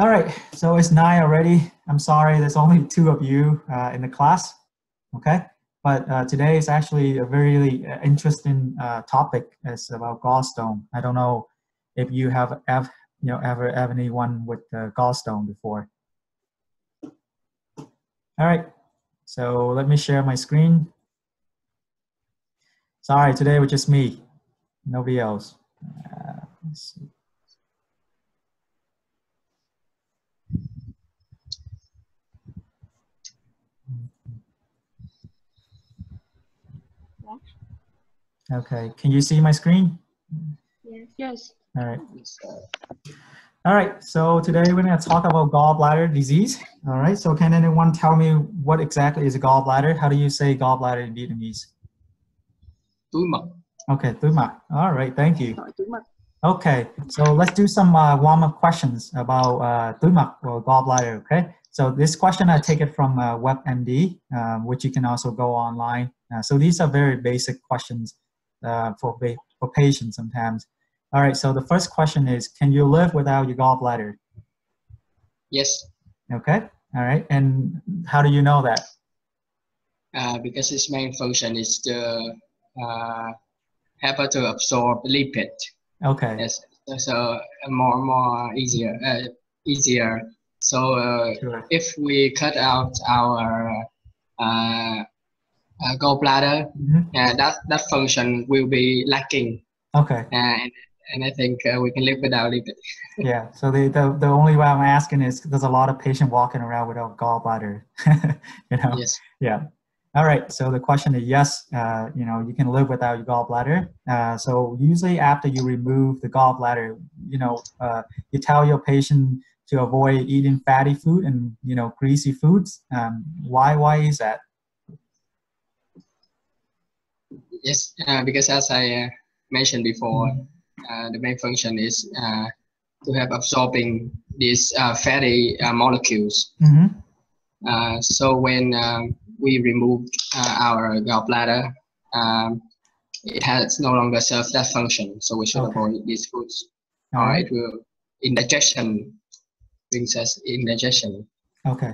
All right, so it's nine already. I'm sorry, there's only two of you uh, in the class, okay? But uh, today is actually a very uh, interesting uh, topic. It's about gallstone. I don't know if you have ever, you know, ever have anyone with uh, gallstone before. All right, so let me share my screen. Sorry, today was just me, nobody else. Uh, let's see. Okay, can you see my screen? Yes. Yes. All right. All right, so today we're going to talk about gallbladder disease. All right, so can anyone tell me what exactly is a gallbladder? How do you say gallbladder in Vietnamese? túi mật Okay, túi mật. All right, thank you. Hỏi túi mật. Okay, so let's do some uh, warm-up questions about uh, túi mật or gallbladder, okay? So this question, I take it from uh, WebMD, um, which you can also go online. Uh, so these are very basic questions uh, for, for patients sometimes. All right, so the first question is, can you live without your gallbladder? yes Okay, all right, and how do you know that? uh, because its main function is to uh, help to absorb lipid Okay, yes so, uh, more more easier uh, easier so uh, sure. if we cut out our uh, uh, gallbladder Mhm. uh, that that function will be lacking Okay, and and I think uh, we can live without it yeah, so the, the, the only way I'm asking is there's a lot of patient walking around without gallbladder, you know? yes Yeah. All right. So the question is yes, uh, you know, you can live without your gallbladder. Uh, so usually after you remove the gallbladder, you know, uh, you tell your patient to avoid eating fatty food and, you know, greasy foods. Um, why, why is that? Yes uh, because as I uh, mentioned before uh, the main function is uh, to have absorbing these uh, fatty uh, molecules. hmm Uh, so when um, we remove uh, our gallbladder, um, it has no longer serve that function. So we should Okay. avoid these foods, All or it will indigestion brings us indigestion. Okay.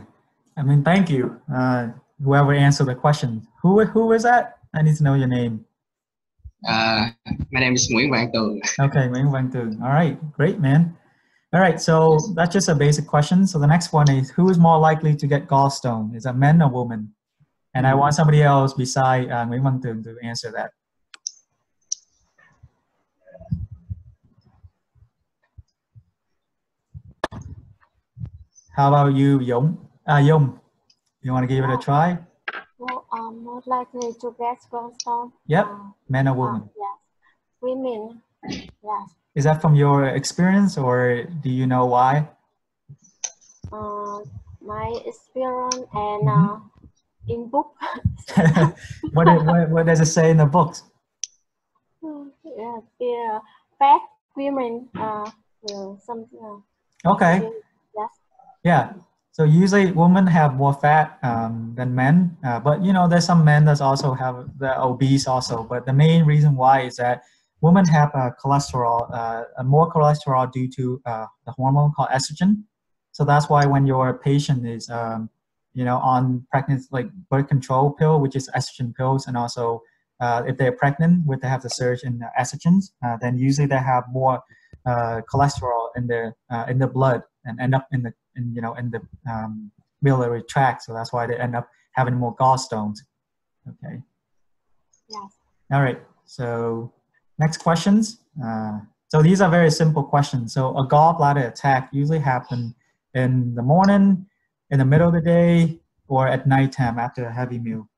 I mean, thank you. Uh, whoever answered the question. Who, who is that? I need to know your name. Uh, my name is Nguyễn Quang Tường. Okay, Nguyễn Văn Tường. All right, great, man. All right, so that's just a basic question. So the next one is, who is more likely to get gallstone? Is that men or woman? And I want somebody else beside uh, Nguyễn Văn Tường to answer that. How about you, Dũng? Uh, Dung, you want to give it a try? Well, um, most likely to get gallstone. Yep, Uh, men or uh, yes. Women. Yes. Is that from your experience or do you know why? Uh, my experience and Mhm. uh, in book. what, what, what does it say in the books? yeah, the fat women. Uh, something. Uh, Okay. yes. Yeah. So usually women have more fat um, than men, uh, but you know there's some men that also have the obese also. But the main reason why is that women have uh, cholesterol, uh, more cholesterol due to uh, the hormone called estrogen. So that's why when your patient is, um, you know, on pregnancy like birth control pill, which is estrogen pills, and also uh, if they're pregnant, with they have the surge in the estrogens, uh, then usually they have more cholesterol in their in the blood and end up in the in you know in the um, biliary tract. So that's why they end up having more gallstones. Okay. Yes. All right. So next questions. Uh, so these are very simple questions. So a gallbladder attack usually happen in the morning, in the middle of the day, or at nighttime after a heavy meal.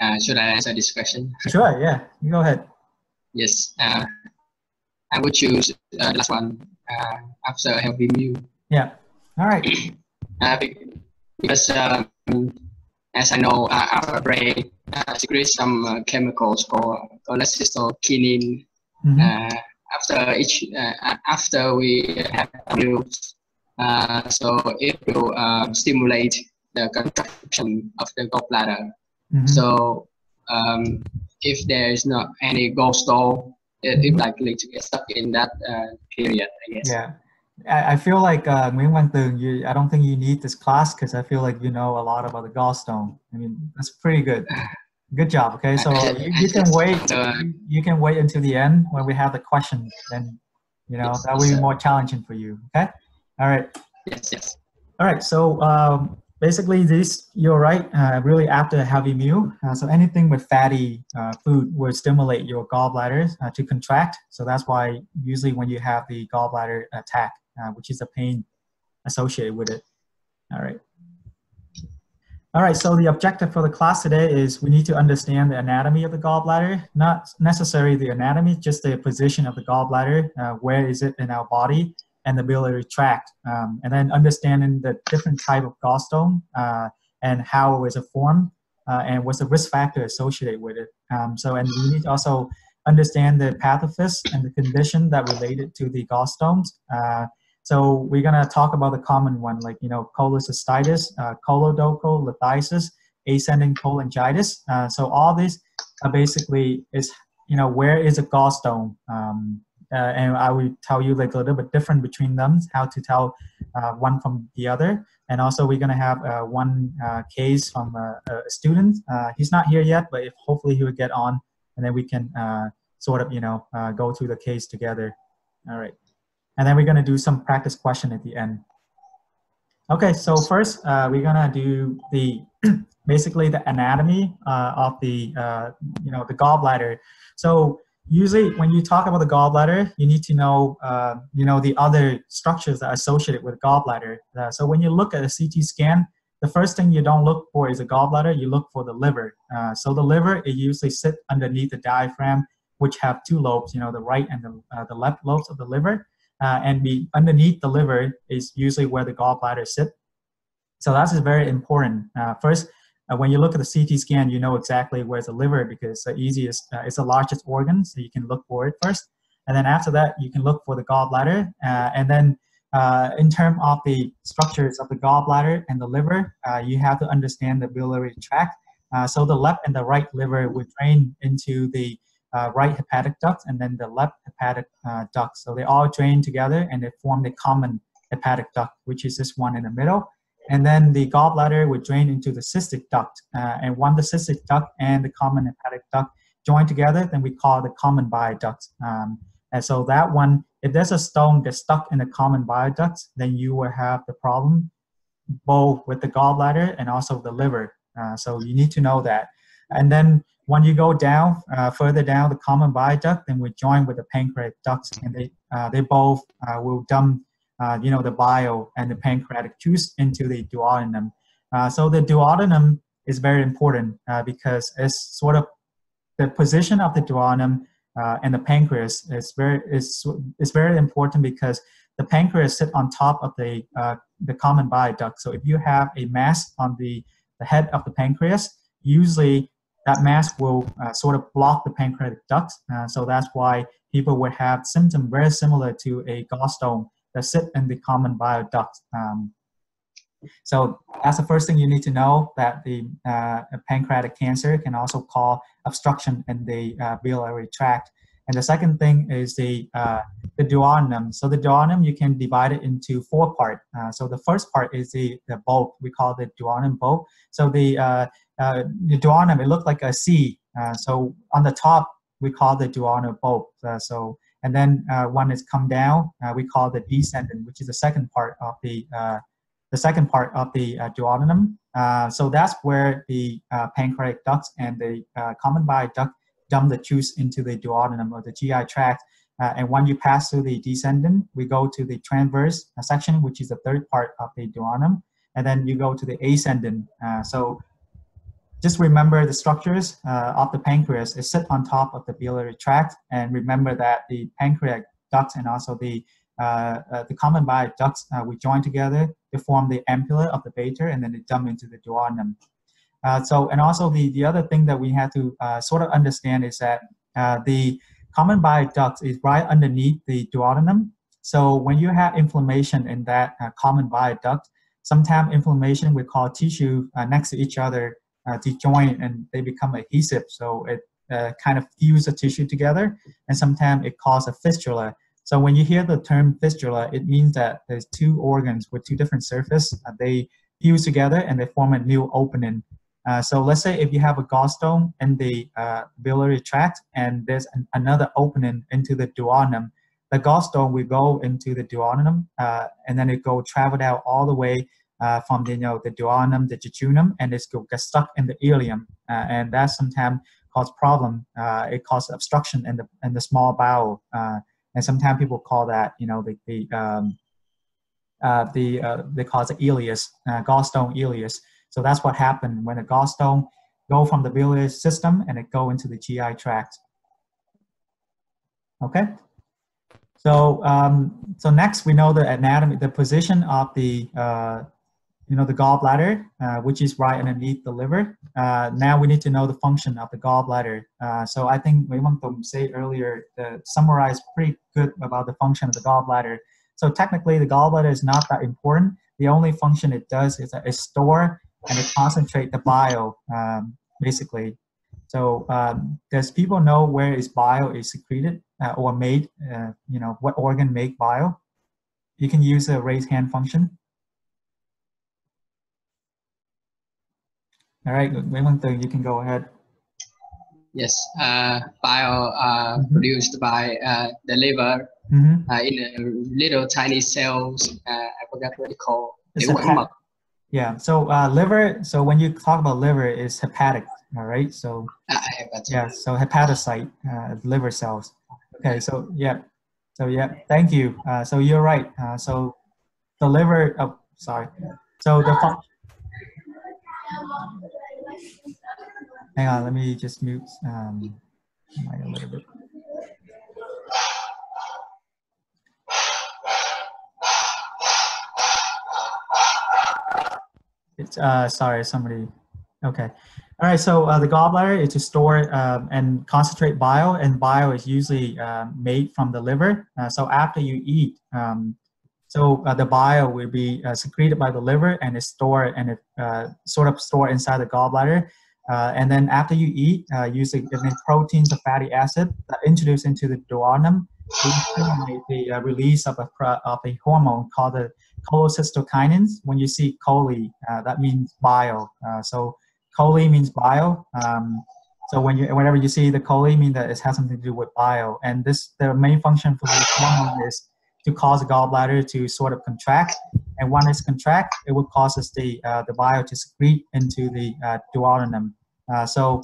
Uh, should I answer this question? Sure. Yeah. You go ahead. Yes. Uh, I would choose uh, the last one uh, after a healthy meal. Yeah. All right. Uh, because um, as I know, uh, our brain uh, secretes some uh, chemicals called cholecystokinin. Mhm. Uh, after each, uh, after we have meals, uh, so it will uh, stimulate the contraction of the gallbladder. Mhm. So um, if there is not any gold gallstone, it is likely to get stuck in that uh, period. I guess. Yeah. I I feel like uh, Nguyễn Văn Tường, you, I don't think you need this class because I feel like you know a lot about the gallstone. I mean, that's pretty good. Good job. Okay, so I- you, I you can wait. uh, You can wait until the end when we have the question. Then, you know, Yes, that will be more challenging for you. Okay. All right. Yes, yes. All right. So um, basically, this you're right. Uh, really, after a heavy meal, uh, so anything with fatty uh, food will stimulate your gallbladder uh, to contract. So that's why usually when you have the gallbladder attack, uh, which is the pain associated with it. All right. All right, so the objective for the class today is we need to understand the anatomy of the gallbladder, not necessarily the anatomy, just the position of the gallbladder, uh, where is it in our body, and the biliary tract, um, and then understanding the different type of gallstone uh, and how it formed, uh, and what's the risk factor associated with it. Um, so, and we need to also understand the pathophys and the condition that related to the gallstones. Uh, so we're gonna talk about the common one, like you know, cholecystitis, uh, choledocholithiasis, ascending cholangitis. Uh, so all these are basically is you know where is a gallstone, um, uh, and I will tell you like a little bit different between them, how to tell uh, one from the other. And also we're gonna have uh, one uh, case from a, a student. Uh, he's not here yet, but if hopefully he will get on, and then we can uh, sort of you know go through the case together. All right. And then we're gonna do some practice question at the end. Okay, so first we're gonna do the basically the anatomy of the you know the gallbladder. So usually when you talk about the gallbladder, you need to know uh, you know the other structures that are associated with gallbladder. Uh, so when you look at a CT scan, the first thing you don't look for is a gallbladder. You look for the liver. Uh, so the liver it usually sit underneath the diaphragm, which have two lobes, you know the right and the, uh, the left lobes of the liver uh, and be underneath the liver is usually where the gallbladder sit. So that's very important. Uh, first, uh, when you look at the CT scan, you know exactly where's the liver because the easiest, uh, it's the largest organ, so you can look for it first. And then after that, you can look for the gallbladder. Uh, and then uh, in terms of the structures of the gallbladder and the liver, uh, you have to understand the biliary tract. Uh, so the left and the right liver would drain into the right hepatic duct and then the left hepatic duct. So they all drain together and they form the common hepatic duct, which is this one in the middle. And then the gallbladder would drain into the cystic duct. Uh, and when the cystic duct and the common hepatic duct join together, then we call the common bile duct. Um, and so that one, if there's a stone that's stuck in the common bile duct, then you will have the problem both with the gallbladder and also the liver. Uh, so you need to know that. And then when you go down uh, further down the common bile duct, then we join with the pancreatic ducts, and they uh, they both uh, will dump uh, you know the bile and the pancreatic juice into the duodenum. Uh, so the duodenum is very important uh, because it's sort of the position of the duodenum uh, and the pancreas is very is is very important because the pancreas sit on top of the uh, the common bile duct. So if you have a mass on the the head of the pancreas, usually that mass will uh, sort of block the pancreatic duct. So that's why people would have symptoms very similar to a gallstone that sit in the common bile duct. Um, so that's the first thing you need to know that the uh, pancreatic cancer can also cause obstruction in the uh, biliary tract. And the second thing is the uh, the duodenum. So the duodenum you can divide it into four parts. Uh, so the first part is the the bulb. We call the duodenum bulb. So the uh, uh, the duodenum it looks like a C. So on the top we call the duodenum bulb. So and then uh, when it's come down, uh, we call the descendant, which is the second part of the uh, the second part of the duodenum. So that's where the pancreatic ducts and the common bile duct dump the juice into the duodenum or the GI tract. Uh, and when you pass through the descendant, we go to the transverse section, which is the third part of the duodenum. And then you go to the ascendant. Uh, so just remember the structures uh, of the pancreas is sit on top of the biliary tract. And remember that the pancreatic ducts and also the uh, uh, the common bile ducts uh, we join together to form the ampulla of the Vater and then they dump into the duodenum. Uh, so, and also the, the other thing that we have to uh, sort of understand is that uh, the common bile duct is right underneath the duodenum. So when you have inflammation in that common bile duct, sometimes inflammation we call tissue next to each other uh, disjoint and they become adhesive. So it uh, kind of fuse the tissue together, and sometimes it causes a fistula. So when you hear the term fistula, it means that there's two organs with two different surface. Uh, they fuse together and they form a new opening. Uh, so let's say if you have a gallstone in the uh, biliary tract and there's an, another opening into the duodenum, the gallstone will go into the duodenum uh, and then it go travel out all the way uh, from the, you know, the duodenum, the jejunum, and it's go get stuck in the ileum. Uh, and that sometimes cause problem. Uh, it causes obstruction in the, in the small bowel. and sometimes people call that, you know, the, the, um, the they call it ileus, gallstone ileus. So that's what happened when a gallstone go from the biliary system and it go into the GI tract. Okay. So um, so next we know the anatomy, the position of the uh, you know the gallbladder, uh, which is right underneath the liver. Uh, now we need to know the function of the gallbladder. Uh, so I think Nguyễn Văn Tường said earlier, summarized pretty good about the function of the gallbladder. So technically, the gallbladder is not that important. The only function it does is that it store and it concentrate the bile um, basically. So um, does people know where is bile is secreted uh, or made? Uh, you know what organ make bile? You can use a raise hand function. All right, Tung, you can go ahead. Yes, uh, bile uh, mm -hmm. produced by uh, the liver mm -hmm. uh, in little tiny cells. Uh, I forgot what they call. It's yeah. So uh, liver. So when you talk about liver, it's hepatic. All right. So uh, yeah. So hepatocyte, uh, liver cells. Okay. So yeah. So yeah. Thank you. Uh, so you're right. Uh, so the liver. Oh, sorry. So the. Hang on. Let me just mute. Um, a little bit. It's uh, sorry, somebody. Okay. All right. So uh, the gallbladder is to store um, and concentrate bile, and bile is usually uh, made from the liver. Uh, so after you eat, um, so uh, the bile will be uh, secreted by the liver and is stored and it uh, sort of stored inside the gallbladder. and then after you eat, using the proteins or fatty acid that introduced into the duodenum, the release of a, of a hormone called the cholecystokinin. When you see chole, uh, that means bile. Uh, so chole means bile. Um, so when you whenever you see the chole, mean that it has something to do with bile. And this the main function for this hormone is to cause the gallbladder to sort of contract. And when it's contract, it will cause the uh, the bile to secrete into the uh, duodenum. Uh, so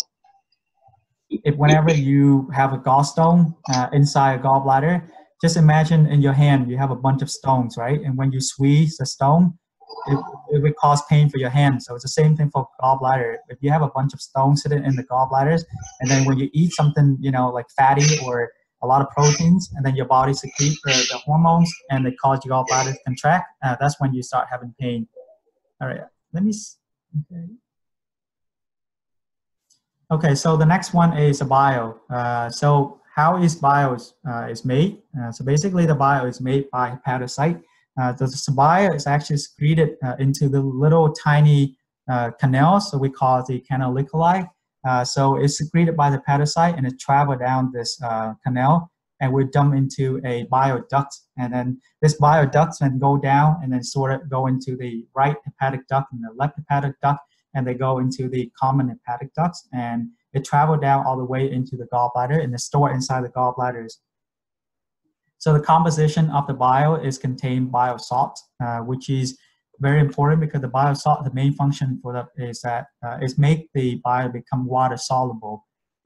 if whenever you have a gallstone uh, inside a gallbladder, just imagine in your hand you have a bunch of stones, right? And when you squeeze the stone, it, it will cause pain for your hand. So it's the same thing for gallbladder. If you have a bunch of stones sitting in the gallbladders, and then when you eat something, you know, like fatty or a lot of proteins, and then your body secretes the, the hormones, and they cause your gallbladder to contract, uh, that's when you start having pain. All right, let me. Okay. Okay, so the next one is a bile. Uh, so how is bile uh, is made? Uh, so basically the bile is made by hepatocyte. Uh, the bile is actually secreted uh, into the little tiny uh, canals, so we call the canaliculi. Uh, so it's secreted by the hepatocyte and it travel down this canal and we dump into a bile duct. And then this bile duct then go down and then sort of go into the right hepatic duct and the left hepatic duct and they go into the common hepatic ducts and it travel down all the way into the gallbladder and is stored inside the gallbladders. So the composition of the bile is contained bile salt, uh, which is very important because the bile salt, the main function for that is that uh, is make the bile become water soluble.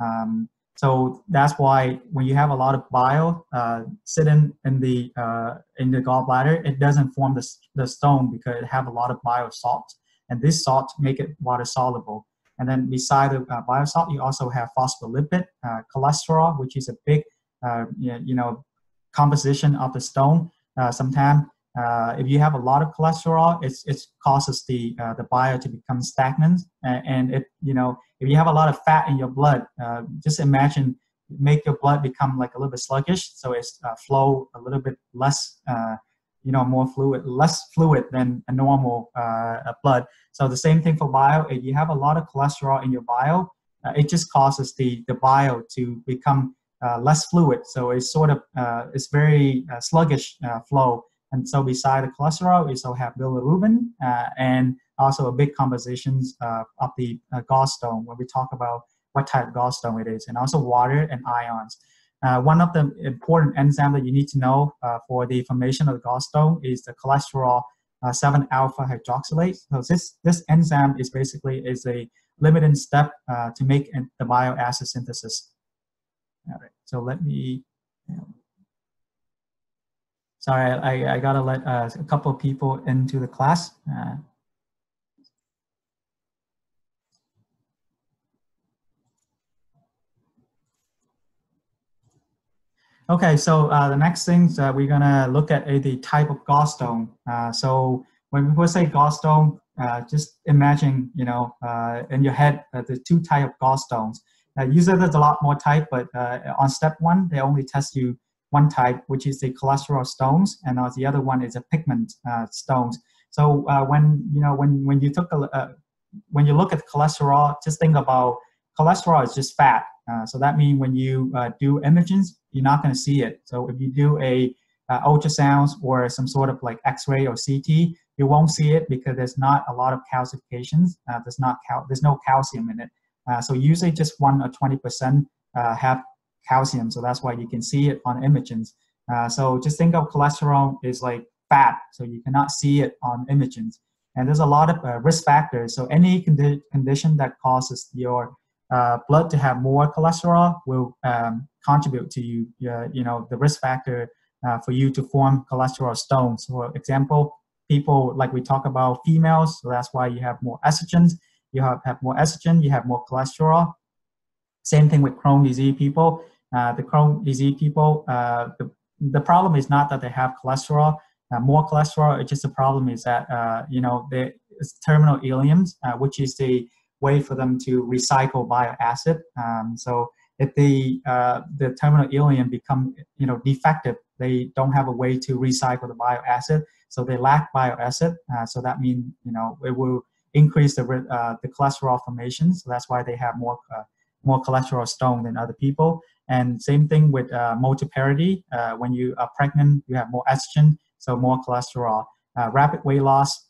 Um, so that's why when you have a lot of bile uh, sitting in the uh, in the gallbladder, it doesn't form the, the stone because it have a lot of bile salt, and this salt make it water soluble. And then beside the uh, bile salt, you also have phospholipid, uh, cholesterol, which is a big, uh, you know, composition of the stone. Uh, Sometimes uh, if you have a lot of cholesterol, it's, it causes the, uh, the bile to become stagnant. And, and you know, if you have a lot of fat in your blood, just imagine make your blood become like a little bit sluggish, so it's flow a little bit less you know, more fluid, less fluid than a normal uh, blood. So the same thing for bile. If you have a lot of cholesterol in your bile, uh, it just causes the the bile to become uh, less fluid. So it's sort of uh, it's very uh, sluggish uh, flow. And so beside the cholesterol, we also have bilirubin and also a big compositions of the gallstone when we talk about what type of gallstone it is, and also water and ions. Uh, one of the important enzymes that you need to know uh, for the formation of the gallstone is the cholesterol uh, 7 alpha hydroxylase. So this, this enzyme is basically is a limiting step uh, to make the bile acid synthesis. All right, so let me, sorry, I, I gotta let uh, a couple of people into the class. Uh, Okay, so uh, the next thing that we're gonna look at is the type of gallstone. Uh, so when people say gallstone, uh, just imagine, you know, uh, in your head uh, the two type of gallstones. usually there's a lot more type, but uh, on step one, they only test you one type, which is the cholesterol stones, and the other one is a pigment stones. So when you know when when you took a when you look at cholesterol, just think about cholesterol is just fat. so that means when you do imaging, you're not going to see it. So if you do a uh, ultrasounds or some sort of like X-ray or CT, you won't see it because there's not a lot of calcifications. Uh, there's not cal- there's no calcium in it. Uh, so usually just one or twenty percent uh, have calcium. So that's why you can see it on imaging. Uh, so just think of cholesterol is like fat, so you cannot see it on imaging. And there's a lot of uh, risk factors. So any condi- condition that causes your uh, blood to have more cholesterol will um, contribute to you, uh, you know, the risk factor uh, for you to form cholesterol stones. For example, people like we talk about females, so that's why you have more estrogens. You have, have more estrogen, you have more cholesterol. Same thing with Crohn disease people. Uh, the Crohn disease people, uh, the, the problem is not that they have cholesterol, uh, more cholesterol. It's just the problem is that you know the terminal ileums, which is the way for them to recycle bile acid. Um, so if the the terminal ileum become you know defective, they don't have a way to recycle the bile acid, so they lack bile acid. Uh, so that means you know it will increase the uh, the cholesterol formation. So that's why they have more uh, more cholesterol stone than other people. And same thing with uh, multiparity. Uh, when you are pregnant, you have more estrogen, so more cholesterol. rapid weight loss,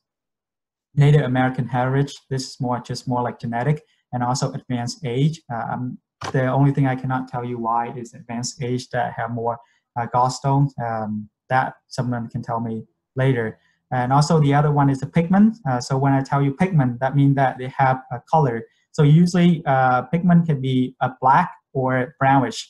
Native American heritage. This is more just more like genetic and also advanced age. Um, the only thing I cannot tell you why is advanced age that have more uh, gallstones. Um, that someone can tell me later. And also the other one is the pigment. Uh, so when I tell you pigment, that means that they have a color. So usually uh, pigment can be a black or brownish.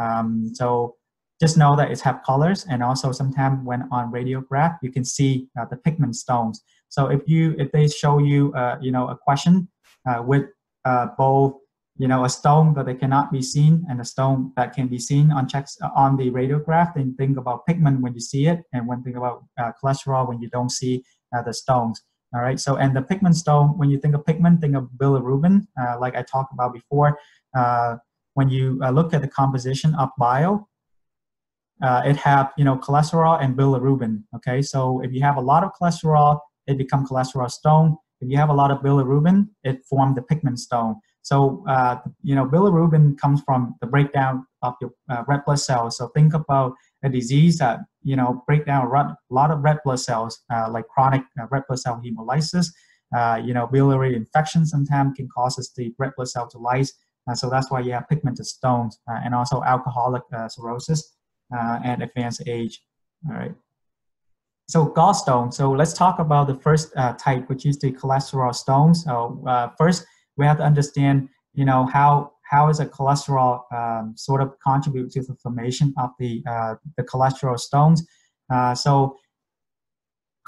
Um, so just know that it have colors and also sometimes when on radiograph you can see uh, the pigment stones so if you if they show you uh, you know a question uh, with uh, both you know a stone that they cannot be seen and a stone that can be seen on checks uh, on the radiograph, then think about pigment when you see it, and when think about uh, cholesterol when you don't see the stones. All right. So and the pigment stone, when you think of pigment, think of bilirubin, like I talked about before. When you look at the composition of bile, uh, it have you know cholesterol and bilirubin okay so if you have a lot of cholesterol it become cholesterol stone. If you have a lot of bilirubin, it form the pigment stone. So, uh, you know, bilirubin comes from the breakdown of your uh, red blood cells. So think about a disease that, you know, break down a lot of red blood cells, uh, like chronic uh, red blood cell hemolysis. Uh, you know, biliary infection sometimes can cause the red blood cell to lyse. Uh, so that's why you have pigmented stones and also alcoholic cirrhosis and advanced age. All right. So gallstone. So let's talk about the first uh, type, which is the cholesterol stones. So uh, first, we have to understand, you know, how how is a cholesterol um, sort of contribute to the formation of the uh, the cholesterol stones. Uh, so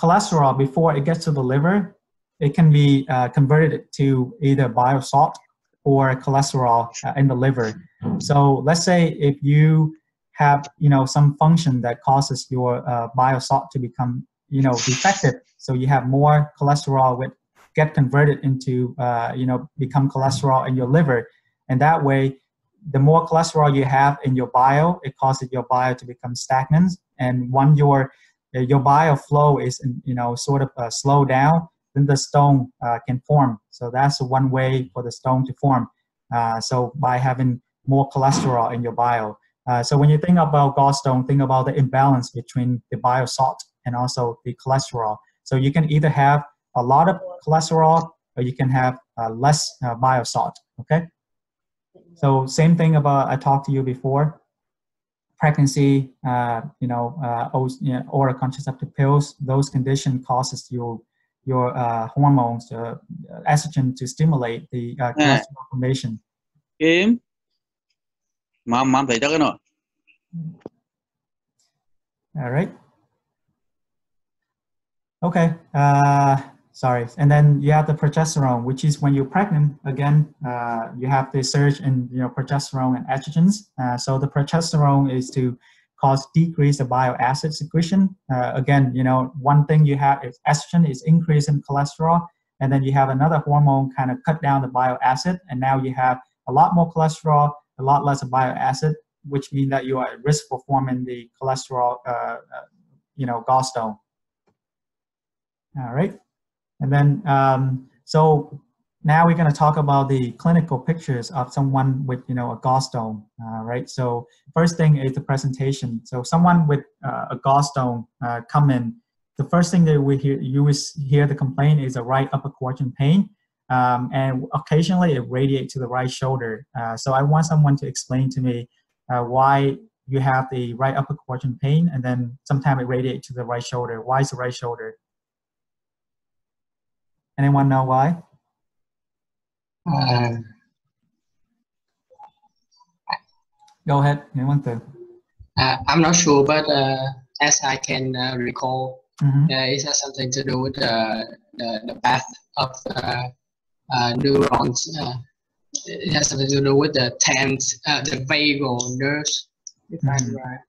cholesterol before it gets to the liver, it can be uh, converted to either bile salt or cholesterol uh, in the liver. So let's say if you have you know some function that causes your uh, bile salt to become you know defective so you have more cholesterol with get converted into uh, you know become cholesterol in your liver and that way the more cholesterol you have in your bile it causes your bile to become stagnant and when your your bile flow is you know sort of uh, slow down, then the stone uh, can form. So that's one way for the stone to form. Uh, so by having more cholesterol in your bile. Uh, so when you think about gallstone, think about the imbalance between the bile salt and also the cholesterol. So you can either have a lot of cholesterol or you can have less bile salt. Okay. So same thing about I talked to you before. Pregnancy, uh, you know, uh, you know, oral contraceptive pills. Those condition causes your your uh, hormones, uh, estrogen, to stimulate the uh, cholesterol formation. Kim, mom, mom thấy chắc cái nào? All right. Okay. Uh, sorry. And then you have the progesterone, which is when you're pregnant. Again, uh, you have the surge in you know progesterone and estrogens. Uh, so the progesterone is to cause decrease the bile acid secretion. Uh, again, you know one thing you have is estrogen is increase in cholesterol, and then you have another hormone kind of cut down the bile acid, and now you have a lot more cholesterol, a lot less bile acid, which means that you are at risk for forming the cholesterol, uh, uh, you know, gallstone. All right. And then, um, so now we're going to talk about the clinical pictures of someone with, you know, a gallstone, uh, right? So first thing is the presentation. So someone with uh, a gallstone uh, come in, the first thing that we hear, you will hear the complaint is a right upper quadrant pain. Um, and occasionally it radiates to the right shoulder. Uh, so I want someone to explain to me uh, why you have the right upper quadrant pain and then sometimes it radiates to the right shoulder. Why is the right shoulder? Anyone know why? Uh, Go ahead. Anyone to? uh, I'm not sure, but uh, as I can uh, recall, Mhm. uh, it has something to do with uh, the, the path of uh, uh, neurons. Uh, it has something to do with the tense, uh, the vagal nerves. If I'm Mhm. right.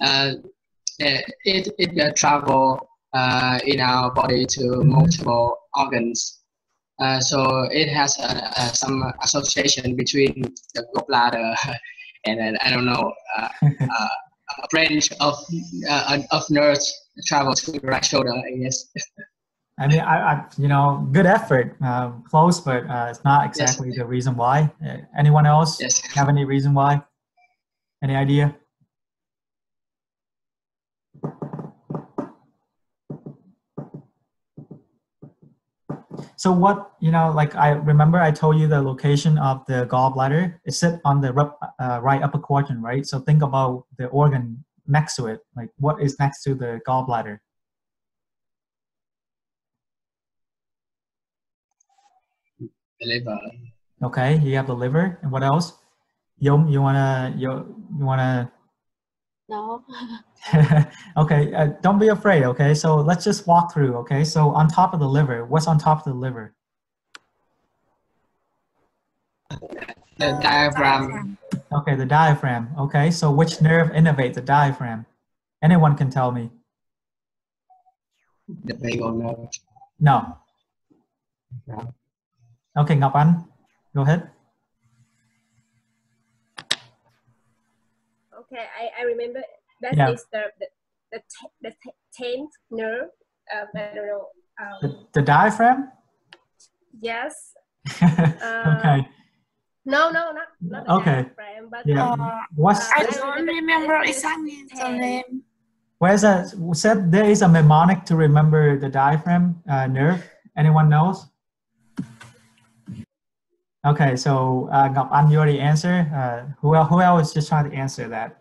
Uh, it it uh, travel uh, in our body to multiple organs. Uh, so it has uh, uh, some association between the gallbladder and I don't know uh, uh, a branch of uh, of nerves travel to the right shoulder. I guess. I mean, I, I, you know, good effort, uh, close, but uh, it's not exactly the reason why. Uh, anyone else Yes. have any reason why? Any idea? So what you know, like I remember, I told you the location of the gallbladder. It sit on the rep- uh, right upper quadrant, right? So think about the organ next to it. Like what is next to the gallbladder? The liver. Okay, you have the liver, and what else? Yom, you wanna you you wanna? No. okay, uh, don't be afraid. Okay, so let's just walk through. Okay, so on top of the liver, what's on top of the liver? The diaphragm. Okay, the diaphragm. Okay, so which nerve innervates the diaphragm? Anyone can tell me. The vagal nerve. No. No. Okay, Ngọc Anh, go ahead. Okay, I, I remember that is Yeah. the the the, t- the t- tenth nerve. Um, I don't know. Um, The, the diaphragm. yes. okay. No, no, not not the Okay. diaphragm, but Yeah. um, What's I I don't don't remember remember the exactly the name. where's that? Said there is a mnemonic to remember the diaphragm uh, nerve. Anyone knows? Okay, so uh, Ngọc Anh, you already answered. Uh, who, el- who else is just trying to answer that?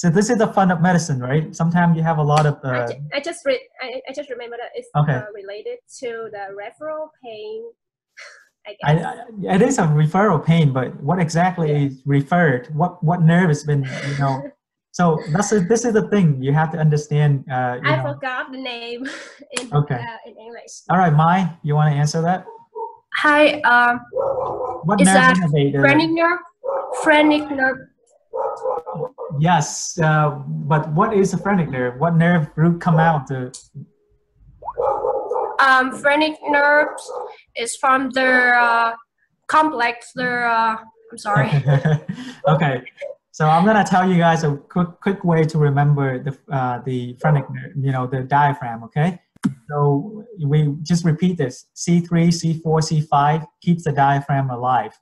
So this is the fun of medicine, right? Sometimes you have a lot of. I, Uh, ju- I just read. I, I just remember that it's Okay. uh, related to the referral pain. I I, guess. I, it is a referral pain, but what exactly is referred? What what nerve has been, you know? So that's a, this is the thing you have to understand. Uh, you I know. forgot the name in Okay. uh, in English. All right, Mai, you want to answer that? Hi, um, What Is nerve that innervate the- phrenic nerve. Phrenic nerve. Yes, uh, but what is a phrenic nerve? What nerve root come out the? Um, phrenic nerves is from the uh, complex. The uh, I'm sorry. okay, So I'm gonna tell you guys a quick quick way to remember the uh, the phrenic, nerve. you know, the diaphragm. Okay. So we just repeat this: C3, C4, C5 keeps the diaphragm alive.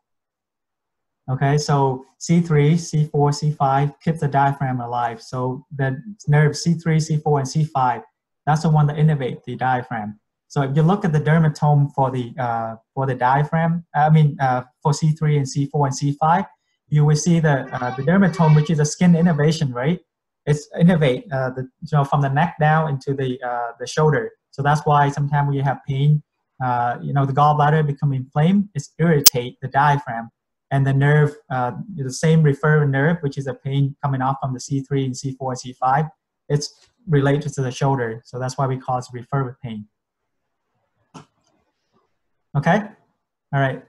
Okay, so C3, C4, C5 keeps the diaphragm alive. So the nerve C3, C4, and C5, that's the one that innervate the diaphragm. So if you look at the dermatome for the uh, for the diaphragm, I mean uh, for C3 and C4 and C5, you will see the uh, the dermatome, which is a skin innervation, right? It's innervate uh, the you know from the neck down into the uh, the shoulder. So that's why sometimes when you have pain, uh, you know the gallbladder become inflamed, it's irritate the diaphragm and the nerve, uh, the same referring nerve, which is a pain coming off from the C3 and C4 and C5, it's related to the shoulder. So that's why we call it referring pain. Okay, all right.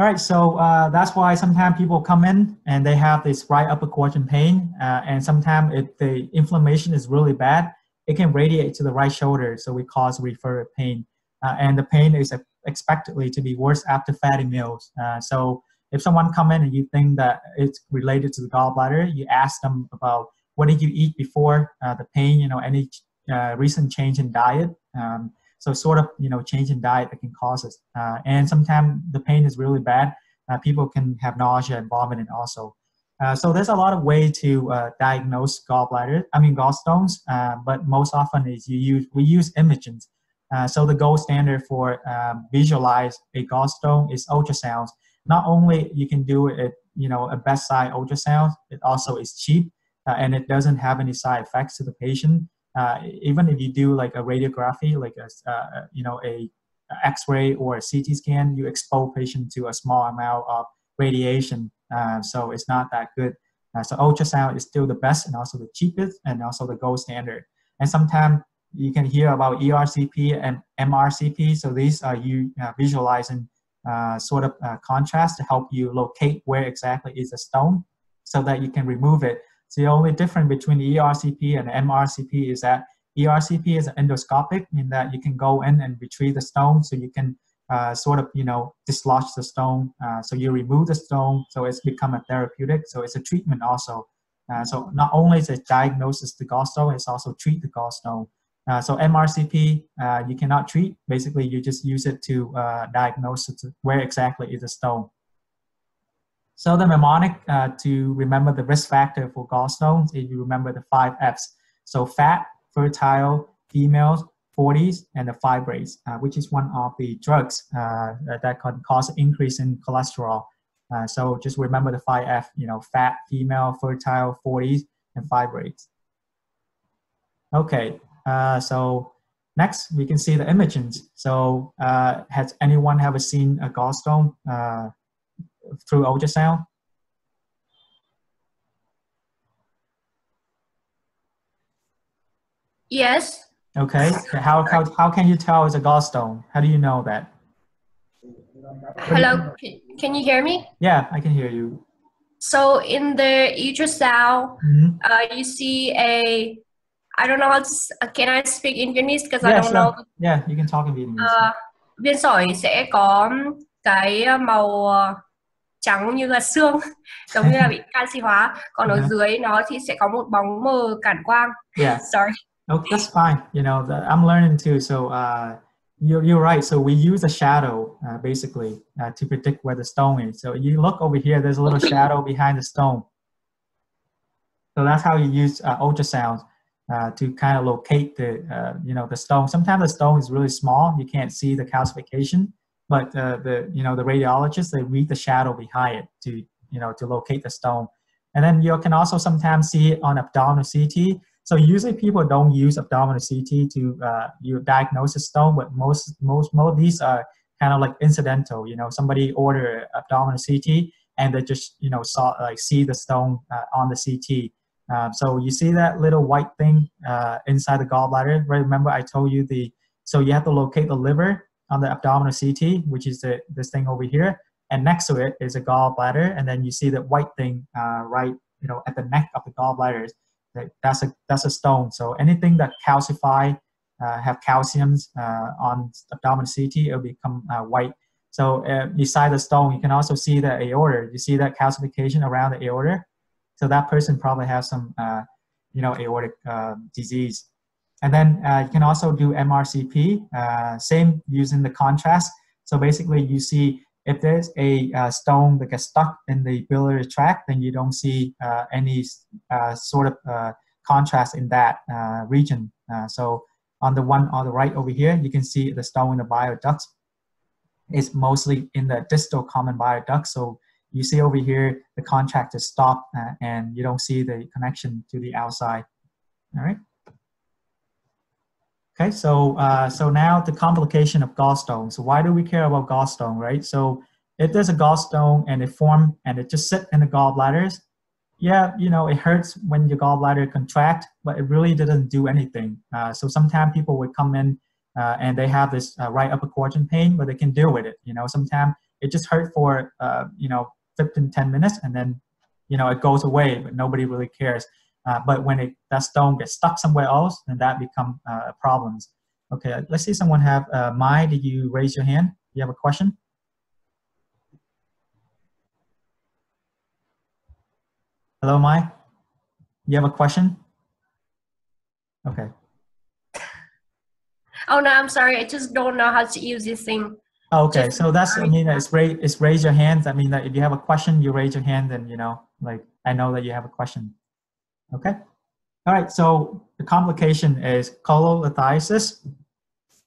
All right, so uh, that's why sometimes people come in and they have this right upper quadrant pain, uh, and sometimes if the inflammation is really bad, it can radiate to the right shoulder, so we cause referred pain. Uh, and the pain is expectedly to be worse after fatty meals. Uh, so if someone come in and you think that it's related to the gallbladder, you ask them about what did you eat before uh, the pain, you know, any uh, recent change in diet. Um, so sort of, you know, change in diet that can cause it. Uh, and sometimes the pain is really bad. Uh, people can have nausea and vomiting also. Uh, so there's a lot of way to diagnose gallbladder, I mean gallstones, but most often is you use we use imaging. Uh, so the gold standard for um, visualize a gallstone is ultrasounds. Not only you can do it, you know, a bedside ultrasound, it also is cheap and it doesn't have any side effects to the patient uh, even if you do like a radiography, like a uh, you know a X-ray or a CT scan, you expose patient to a small amount of radiation, uh, so it's not that good. Uh, so ultrasound is still the best and also the cheapest and also the gold standard. And sometimes you can hear about ERCP and MRCP. So these are you uh, visualizing uh, sort of contrast to help you locate where exactly is the stone so that you can remove it so the only difference between ERCP and MRCP is that ERCP is endoscopic, in that you can go in and retrieve the stone, so you can uh, sort of you know dislodge the stone. Uh, so you remove the stone, so it's become a therapeutic. So it's a treatment also. Uh, so not only is it diagnosis the gallstone, it's also treat the gallstone. Uh, so MRCP uh, you cannot treat. Basically, you just use it to uh, diagnose where exactly is the stone. So the mnemonic uh, to remember the risk factor for gallstones if you remember the five F's. So fat, fertile, females, 40s, and the fibrates, uh, which is one of the drugs that can cause increase in cholesterol. So just remember the five F, you know, fat, female, fertile, 40s, and fibrates. Okay, so next we can see the images. So uh, has anyone ever seen a gallstone through ultrasound? Yes. Okay. How, how, how can you tell it's a gallstone? How do you know that? Hello, can you hear me? Yeah, I can hear you. So in the ultrasound, mm-hmm. uh, you see a, I don't know how to, can I speak in Vietnamese because yeah, I don't sure. know. Yeah, you can talk in Vietnamese. Uh, viên sỏi sẽ có cái màu trắng như là xương giống như là bị canxi hóa còn ở Uh-huh. dưới nó thì sẽ có một bóng mờ cản quang Yeah. sorry Oh, that's fine. You know, the, I'm learning too. So uh, you're, you're right. So we use a shadow uh, basically uh, to predict where the stone is. So you look over here, there's a little shadow behind the stone. So that's how you use uh, ultrasound uh, to kind of locate the, uh, you know, the stone. Sometimes the stone is really small. You can't see the calcification, but uh, the, you know, the radiologists, they read the shadow behind it to, you know, to locate the stone. And then you can also sometimes see it on abdominal CT. So usually people don't use abdominal CT to uh, you diagnose a stone, but most most most of these are kind of like incidental. You know, somebody order abdominal CT and they just you know saw like see the stone uh, on the CT. Um, so you see that little white thing uh, inside the gallbladder. Right? Remember I told you the so you have to locate the liver on the abdominal CT, which is the this thing over here, and next to it is a gallbladder, and then you see that white thing uh, right you know at the neck of the gallbladder that's a that's a stone. So anything that calcify, uh, have calciums uh, on abdominal CT, it'll become uh, white. So beside the stone, you can also see the aorta. You see that calcification around the aorta. So that person probably has some, uh, you know, aortic uh, disease. And then uh, you can also do MRCP, uh, same using the contrast. So basically you see if there's a uh, stone that gets stuck in the biliary tract, then you don't see uh, any sort of contrast in that region. so on the one on the right over here, you can see the stone in the bile ducts is mostly in the distal common bile duct. So you see over here, the contract is stopped and you don't see the connection to the outside. All right. Okay, so uh, so now the complication of gallstone. So why do we care about gallstone, right? So if there's a gallstone and it form and it just sit in the gallbladders, yeah, you know, it hurts when your gallbladder contract, but it really doesn't do anything. Uh, so sometimes people would come in uh, and they have this uh, right upper quadrant pain, but they can deal with it. You know, sometimes it just hurt for, uh, you know, 15, 10 minutes and then, you know, it goes away, but nobody really cares. Uh, but when it, that stone gets stuck somewhere else, then that become uh, problems. Okay, let's see someone have, uh, Mai, did you raise your hand? You have a question? Hello, Mai? You have a question? Okay. Oh no, I'm sorry. I just don't know how to use this thing. Okay, so that's I mean it's raise it's raise your hands. I mean that if you have a question, you raise your hand, and you know like I know that you have a question. Okay. All right. So the complication is cholelithiasis.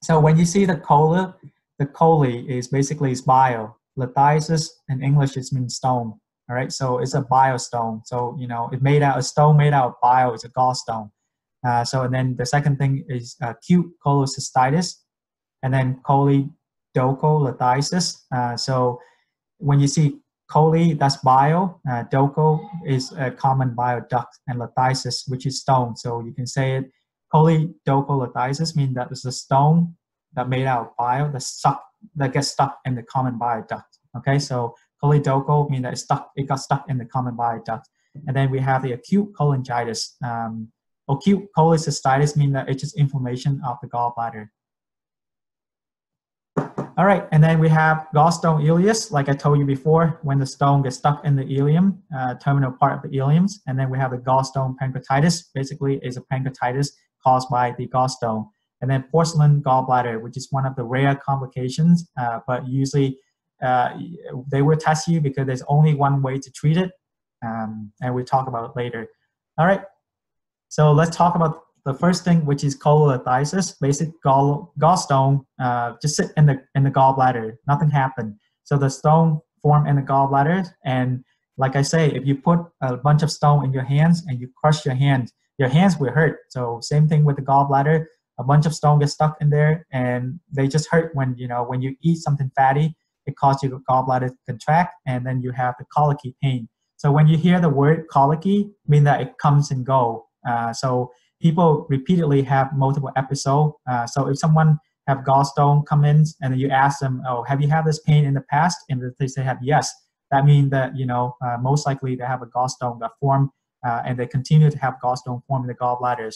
So when you see the cola, the chole is basically is bile. Lithiasis in English it means stone. All right. So it's a bile stone. So you know it made out a stone made out of bile It's a gallstone. Uh, so and then the second thing is acute cholecystitis, and then choledocholithiasis. Uh, so when you see chole, that's bile. Uh, doco is a common bile duct, and lithiasis, which is stone. So you can say it. Choledocholithiasis means that it's a stone that made out of bile that stuck that gets stuck in the common bile duct. Okay, so choledoco means that it stuck. It got stuck in the common bile duct. And then we have the acute cholangitis. Um, acute cholecystitis means that it's just inflammation of the gallbladder. All right, and then we have gallstone ileus, like I told you before, when the stone gets stuck in the ileum, uh, terminal part of the ileums, and then we have the gallstone pancreatitis, basically is a pancreatitis caused by the gallstone. And then porcelain gallbladder, which is one of the rare complications, uh, but usually uh, they will test you because there's only one way to treat it, um, and we'll talk about it later. All right, so let's talk about the first thing, which is cholelithiasis, basic gall, gallstone, uh, just sit in the in the gallbladder. Nothing happened. So the stone form in the gallbladder, and like I say, if you put a bunch of stone in your hands and you crush your hands, your hands will hurt. So same thing with the gallbladder. A bunch of stone gets stuck in there, and they just hurt when you know when you eat something fatty. It causes your gallbladder to contract, and then you have the colicky pain. So when you hear the word colicky, mean that it comes and go. Uh, so people repeatedly have multiple episodes. Uh, so if someone have gallstone come in and you ask them, oh, have you had this pain in the past? And if they say have yes, that means that, you know, uh, most likely they have a gallstone that form uh, and they continue to have gallstone form in the gallbladders.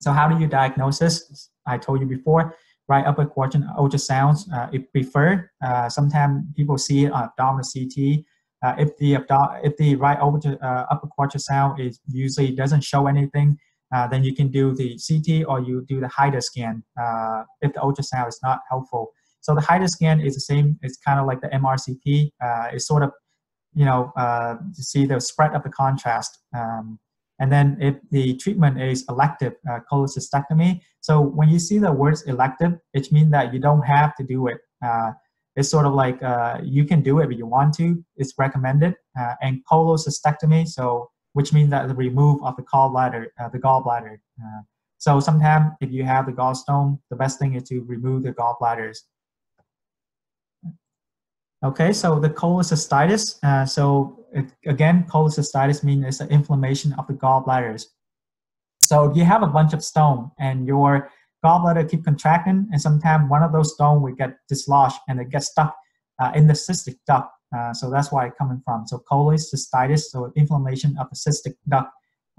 So how do you diagnose this? I told you before, right upper quadrant ultrasounds uh, if preferred. Uh, sometimes people see it on abdominal CT. Uh, if the abdo- if the right upper, uh, upper quadrant sound is usually doesn't show anything, uh, then you can do the CT or you do the HIDA scan uh, if the ultrasound is not helpful. So the HIDA scan is the same. It's kind of like the MRCP. Uh, it's sort of, you know, uh, to see the spread of the contrast. Um, and then if the treatment is elective uh, cholecystectomy, so when you see the words elective, it means that you don't have to do it. It's sort of like you can do it if you want to. It's recommended. and cholecystectomy, so which means that the remove of the gallbladder, uh, the gallbladder. Uh, so sometimes if you have the gallstone, the best thing is to remove the gallbladders. Okay, so the cholecystitis. Uh, so it, again, cholecystitis means it's an inflammation of the gallbladders. So if you have a bunch of stone and your gallbladder keep contracting, and sometimes one of those stone will get dislodged and it gets stuck uh, in the cystic duct. Uh, so that's why it's coming from. So cholecystitis, so inflammation of the cystic duct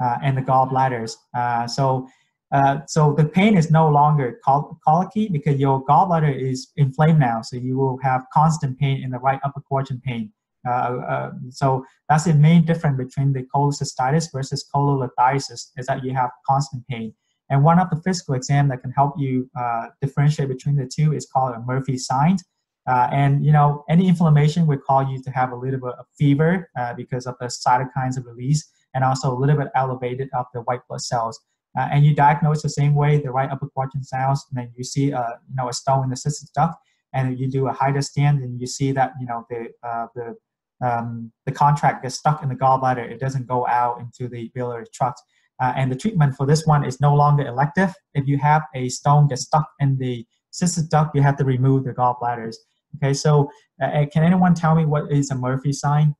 uh, and the gallbladders. Uh, so uh, so the pain is no longer col- colicky because your gallbladder is inflamed now. So you will have constant pain in the right upper quadrant pain. Uh, uh, so that's the main difference between the cholecystitis versus cholelithiasis is that you have constant pain. And one of the physical exam that can help you differentiate between the two is called a Murphy sign. Uh, and you know, any inflammation would cause you to have a little bit of fever uh, because of the cytokines of release, and also a little bit elevated of the white blood cells. Uh, and you diagnose the same way, the right upper quadrant cells, and then you see a you know a stone in the cystic duct, and you do a HIDA scan, and you see that you know the uh, the um, the contract gets stuck in the gallbladder, it doesn't go out into the biliary tract. Uh, and the treatment for this one is no longer elective. If you have a stone get stuck in the cystic duct, you have to remove the gallbladders. Okay, so uh, uh, can anyone tell me what is a Murphy sign?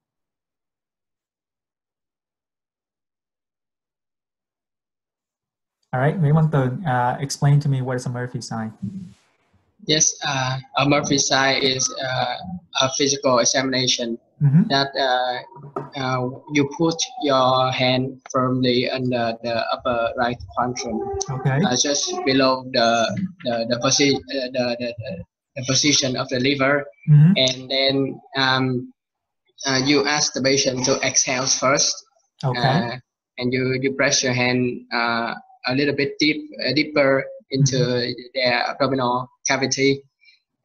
All right, to uh, explain to me what is a Murphy sign? Yes, uh, a Murphy sign is uh, a physical examination Mhm. that uh, uh, you put your hand firmly under the upper right quadrant, Okay. uh, just below the the the, uh, the, the, the the position of the liver, Mhm. and then um, uh, you ask the patient to exhale first, Okay. uh, and you you press your hand uh, a little bit deep uh, deeper into their abdominal cavity,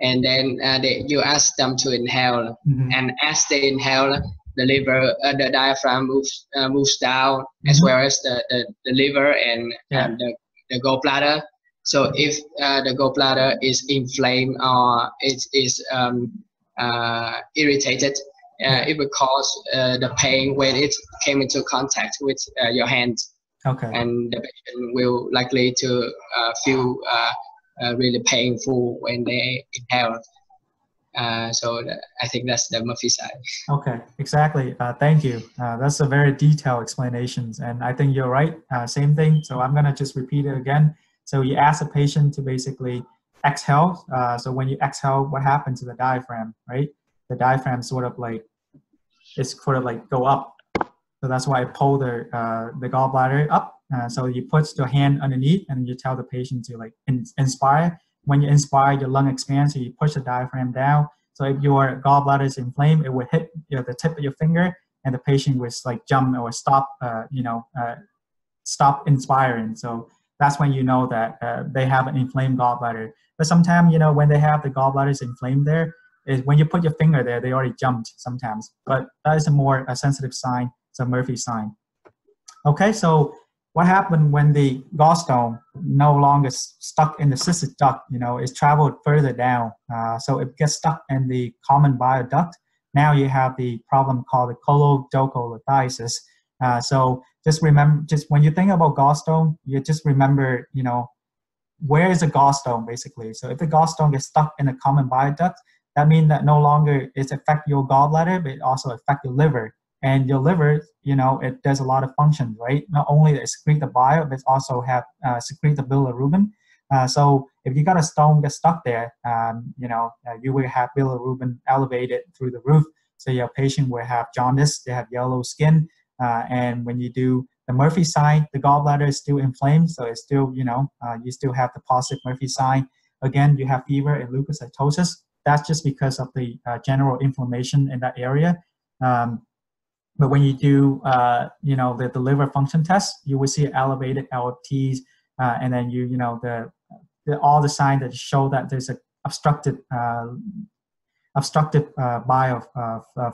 and then uh, they, you ask them to inhale, Mhm. and as they inhale, the liver, uh, the diaphragm moves uh, moves down as Mhm. well as the, the, the liver and Yeah. um, the, the gallbladder. So if uh, the gallbladder is inflamed or it is um, uh, irritated, uh, it will cause uh, the pain when it came into contact with uh, your hand, Okay. and the patient will likely to uh, feel really painful when they inhale. Uh, so I think that's the Murphy sign. Okay, exactly. Uh, thank you. Uh, that's a very detailed explanations, and I think you're right. Uh, same thing. So I'm gonna just repeat it again. So you ask a patient to basically exhale. Uh, so when you exhale, what happens to the diaphragm, right? The diaphragm sort of like it's sort of like go up. So that's why I pull the uh, the gallbladder up. Uh, so you put your hand underneath, and you tell the patient to like in, inspire. When you inspire, your lung expands, so you push the diaphragm down. So if your gallbladder is inflamed, it will hit you know, the tip of your finger, and the patient will like jump or stop, uh, you know, uh, stop inspiring. So that's when you know that uh, they have an inflamed gallbladder. But sometimes, you know, when they have the gallbladders inflamed there, is when you put your finger there, they already jumped sometimes. But that is a more a sensitive sign. It's a Murphy sign. Okay, so what happened when the gallstone no longer stuck in the cystic duct? You know, it's traveled further down, uh, so it gets stuck in the common bile duct. Now you have the problem called the choledocholithiasis. Uh, so just remember, just when you think about gallstone, you just remember, you know, where is a gallstone basically? So if the gallstone gets stuck in a common bile duct, that means that no longer it affect your gallbladder, but it also affect your liver. And your liver, you know, it does a lot of functions, right? Not only it secrete the bile, but it also have uh, secrete the bilirubin. Uh, so if you got a stone get stuck there, um, you know, uh, you will have bilirubin elevated through the roof. So your patient will have jaundice, they have yellow skin, uh, and when you do the Murphy sign, the gallbladder is still inflamed, so it's still, you know, uh, you still have the positive Murphy sign. Again, you have fever and leukocytosis. That's just because of the uh, general inflammation in that area. Um, but when you do, uh, you know, the, the liver function test, you will see elevated LFTs, uh, and then you, you know, the, the all the signs that show that there's a obstructed, uh, obstructed uh, bile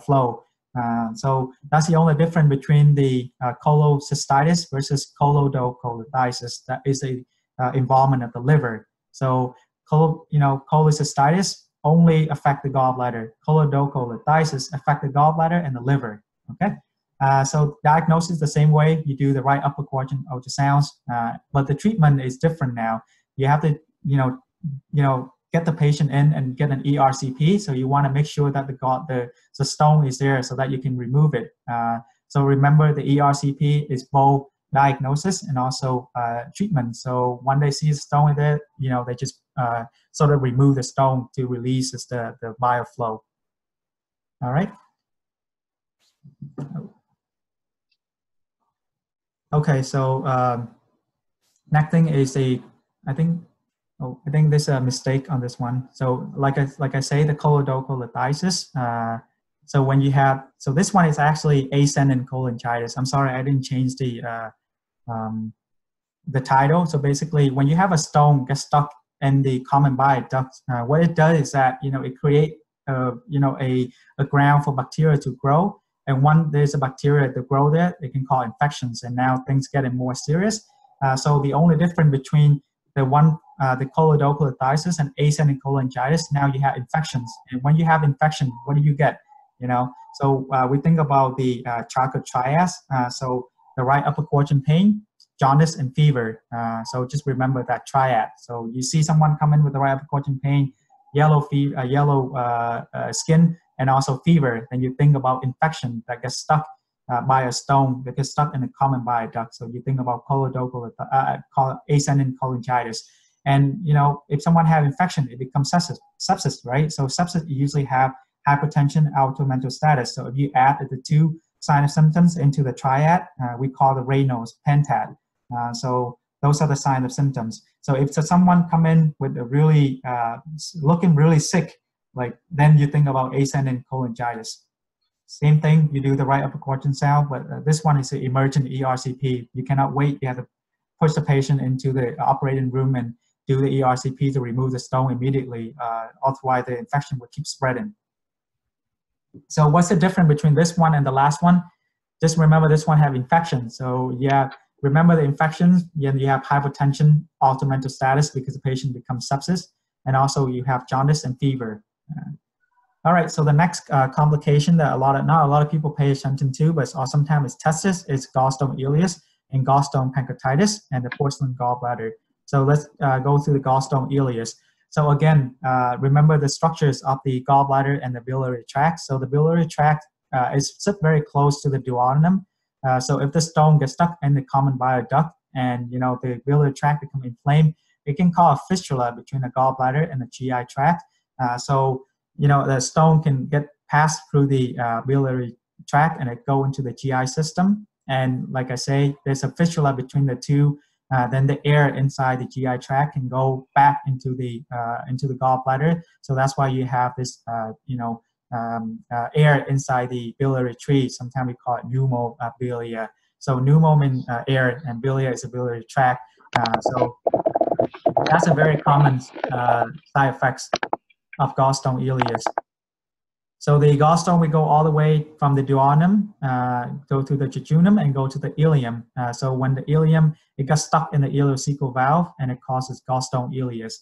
flow. Uh, so that's the only difference between the uh, cholecystitis versus choledocholithiasis. That is a uh, involvement of the liver. So, colo, you know, cholecystitis only affect the gallbladder. Choledocholithiasis affect the gallbladder and the liver. Okay. Uh, so diagnosis the same way you do the right upper quadrant ultrasounds, uh, but the treatment is different now. You have to, you know, you know, get the patient in and get an ERCP. So you want to make sure that the god the, the stone is there so that you can remove it. Uh, so remember the ERCP is both diagnosis and also uh, treatment. So when they see a stone there, you know, they just uh, sort of remove the stone to release the, the bile flow. All right. Okay, so um, next thing is a, I think, oh, I think there's a mistake on this one. So like I like I say, the choledocholithiasis, uh, So when you have, so this one is actually ascending cholangitis. I'm sorry, I didn't change the uh, um, the title. So basically, when you have a stone get stuck in the common bile duct, uh, what it does is that you know it create uh, you know a, a ground for bacteria to grow. And when there's a bacteria to grow there, it can cause infections. And now things getting more serious. Uh, so the only difference between the one, uh, the choledocholitis and ascending cholangitis, now you have infections. And when you have infection, what do you get? You know, so uh, we think about the uh, triads. Uh, so the right upper quadrant pain, jaundice, and fever. Uh, so just remember that triad. So you see someone come in with the right upper quadrant pain, yellow yellow skin, and also fever. Then you think about infection that gets stuck uh, by a stone that gets stuck in a common bile duct. So you think about choledocholitis, uh, ascending cholangitis. And you know, if someone have infection, it becomes sepsis, sepsis, right? So sepsis usually have hypertension, alto mental status. So if you add the two sign of symptoms into the triad, uh, we call the Reynolds' pentad. Uh, so those are the signs of symptoms. So if someone come in with a really uh, looking really sick, like then you think about ascending cholangitis. Same thing, you do the right upper quadrant cell, but uh, this one is an emergent ERCP. You cannot wait. You have to push the patient into the operating room and do the ERCP to remove the stone immediately. Uh, otherwise, the infection will keep spreading. So what's the difference between this one and the last one? Just remember this one have infection. So yeah, remember the infections, yeah, you have hypertension, altered mental status because the patient becomes sepsis, and also you have jaundice and fever. Uh, all right, so the next uh, complication that a lot of, not a lot of people pay attention to, but it's, sometimes it's testis, is gallstone ileus and gallstone pancreatitis and the porcelain gallbladder. So let's uh, go through the gallstone ileus. So again, uh, remember the structures of the gallbladder and the biliary tract. So the biliary tract uh, is sit very close to the duodenum. So if the stone gets stuck in the common bile duct and you know the biliary tract become inflamed, it can cause a fistula between the gallbladder and the GI tract. Uh, so you know the stone can get passed through the uh, biliary tract and it go into the GI system. And like I say, there's a fistula between the two uh, then the air inside the GI tract can go back into the uh, into the gallbladder. So that's why you have this, uh, you know, um, uh, air inside the biliary tree. Sometimes we call it pneumobilia. So pneumo means uh, air, and bilia is a biliary tract. so that's a very common side effects of gallstone ileus. So the gallstone, we go all the way from the duodenum, uh, go to the jejunum, and go to the ileum. Uh, so when the ileum, it gets stuck in the ileocecal valve, and it causes gallstone ileus.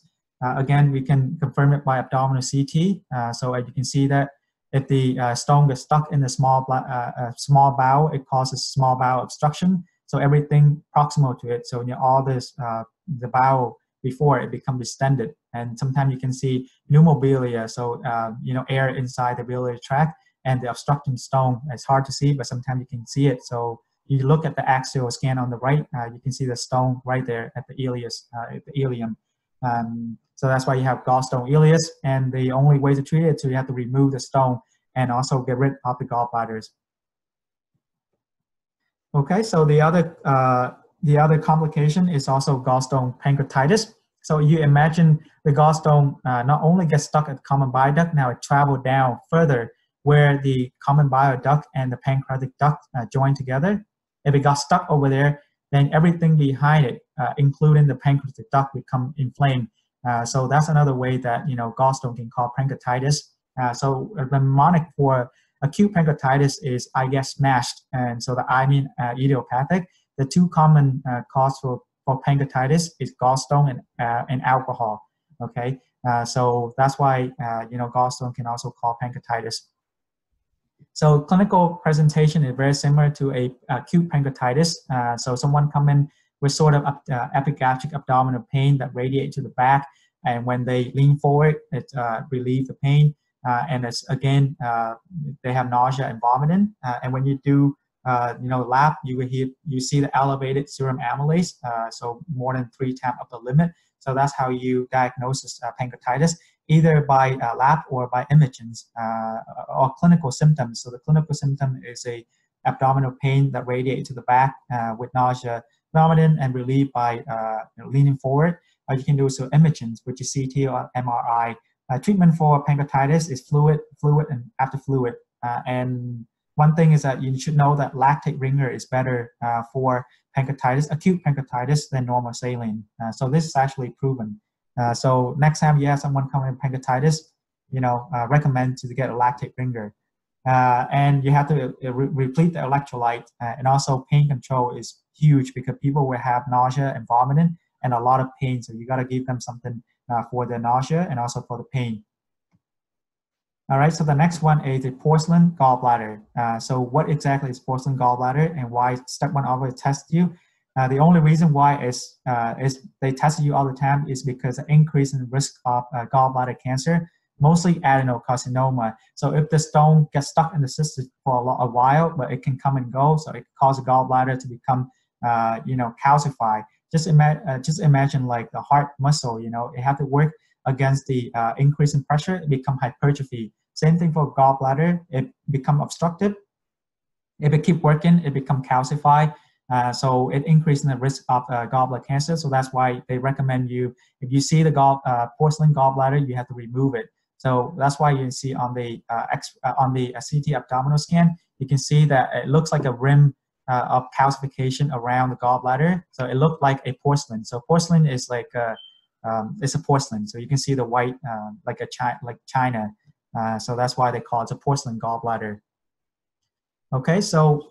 Uh, again, we can confirm it by abdominal CT. Uh, so as you can see that if the uh, stone gets stuck in the small, uh, small bowel, it causes small bowel obstruction. So everything proximal to it, so you know, all this, the bowel before it becomes distended. And sometimes you can see pneumobilia, so uh, you know air inside the biliary tract, and the obstructing stone. It's hard to see, but sometimes you can see it. So you look at the axial scan on the right, uh, you can see the stone right there at the ileus, uh, at the ileum. Um, so that's why you have gallstone ileus, and the only way to treat it is you have to remove the stone and also get rid of the gallbladders. Okay, so the other uh, the other complication is also gallstone pancreatitis. So you imagine the gallstone uh, not only gets stuck at common bile duct, now it traveled down further where the common bile duct and the pancreatic duct uh, join together. If it got stuck over there, then everything behind it, uh, including the pancreatic duct, become inflamed. Uh, so that's another way that you know gallstone can cause pancreatitis. Uh, so the mnemonic for acute pancreatitis is I get smashed, and so the I mean uh, idiopathic the two common uh, causes for, for pancreatitis is gallstone and, uh, and alcohol. Okay, uh, so that's why uh, you know gallstone can also cause pancreatitis. So clinical presentation is very similar to a acute pancreatitis. Uh, so someone come in with sort of uh, epigastric abdominal pain that radiate to the back, and when they lean forward, it relieve the pain. and it's again, they have nausea and vomiting. and when you do uh, you know, lab, you hear, you see the elevated serum amylase, uh, so more than three times of the limit. So that's how you diagnose uh, pancreatitis, either by uh, lab or by imaging uh, or clinical symptoms. So the clinical symptom is a abdominal pain that radiates to the back uh, with nausea, vomiting, and relieved by you know, leaning forward. Or you can do so imaging, which is CT or MRI. treatment for pancreatitis is fluid, fluid, and after fluid and one thing is that you should know that lactate ringer is better uh, for pancreatitis, acute pancreatitis than normal saline. Uh, so this is actually proven. Uh, so next time you have someone coming with pancreatitis, you know, uh, recommend to get a lactate ringer. Uh, and you have to re- replete the electrolyte. and also pain control is huge because people will have nausea and vomiting and a lot of pain. So you got to give them something for the nausea and also for the pain. All right, so the next one is the porcelain gallbladder. Uh, so what exactly is porcelain gallbladder and why step one always test you? Uh, the only reason why is, uh, is they test you all the time is because the increase in risk of uh, gallbladder cancer, mostly adenocarcinoma. So if the stone gets stuck in the system for a, lot, a while, but it can come and go, so it causes gallbladder to become, uh, you know, calcified. Just, ima- uh, just imagine like the heart muscle, you know, it have to work against the uh, increase in pressure, it become hypertrophy. Same thing for gallbladder, it become obstructed. If it keep working, it become calcified. Uh, so it increases the risk of uh, gallbladder cancer. So that's why they recommend you, if you see the gall, uh, porcelain gallbladder, you have to remove it. So that's why you can see on the uh, X, uh, on the CT abdominal scan, you can see that it looks like a rim of calcification around the gallbladder. So it looked like a porcelain. So porcelain is like a, um, it's a porcelain. So you can see the white, uh, like a chi- like china. Uh, so that's why they call it a porcelain gallbladder. Okay, so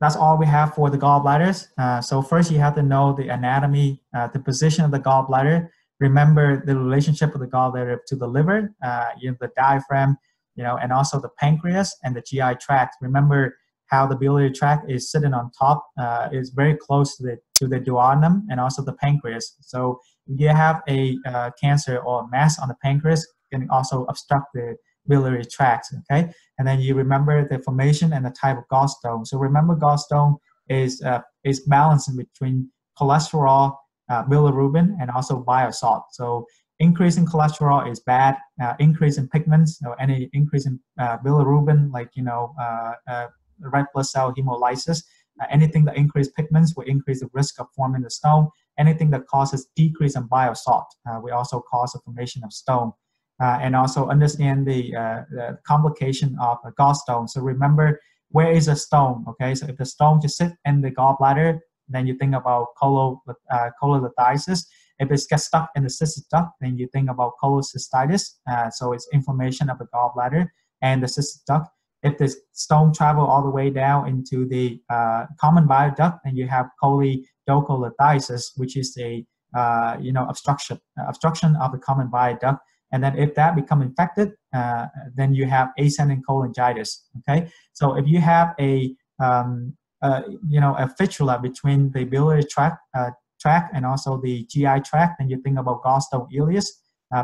that's all we have for the gallbladders. Uh, so first you have to know the anatomy, uh, the position of the gallbladder. Remember the relationship of the gallbladder to the liver, uh, you know, the diaphragm, you know, and also the pancreas and the GI tract. Remember how the biliary tract is sitting on top, uh, is very close to the to the duodenum and also the pancreas. So you have a uh, cancer or a mass on the pancreas can also obstruct the biliary tract, okay? And then you remember the formation and the type of gallstone. So remember gallstone is, uh, is balancing between cholesterol, uh, bilirubin, and also bile salt. So increase in cholesterol is bad. Uh, increase in pigments, or any increase in uh, bilirubin, like, you know, uh, uh, red blood cell hemolysis, uh, anything that increase pigments will increase the risk of forming the stone. Anything that causes decrease in bile salt uh, will also cause the formation of stone. Uh, and also understand the, uh, the, complication of a gallstone. So remember, where is a stone? Okay, so if the stone just sit in the gallbladder, then you think about colo, uh, cholelithiasis. If it gets stuck in the cystic duct, then you think about cholecystitis. Uh, so it's inflammation of the gallbladder and the cystic duct if the stone travel all the way down into the uh, common bile duct, then you have choledocholithiasis, which is a uh, you know obstruction uh, obstruction of the common bile duct. And then if that become infected, uh, then you have ascending cholangitis. Okay, so if you have a um, uh, you know a fistula between the biliary tract uh, tract and also the GI tract, then you think about gallstone ileus.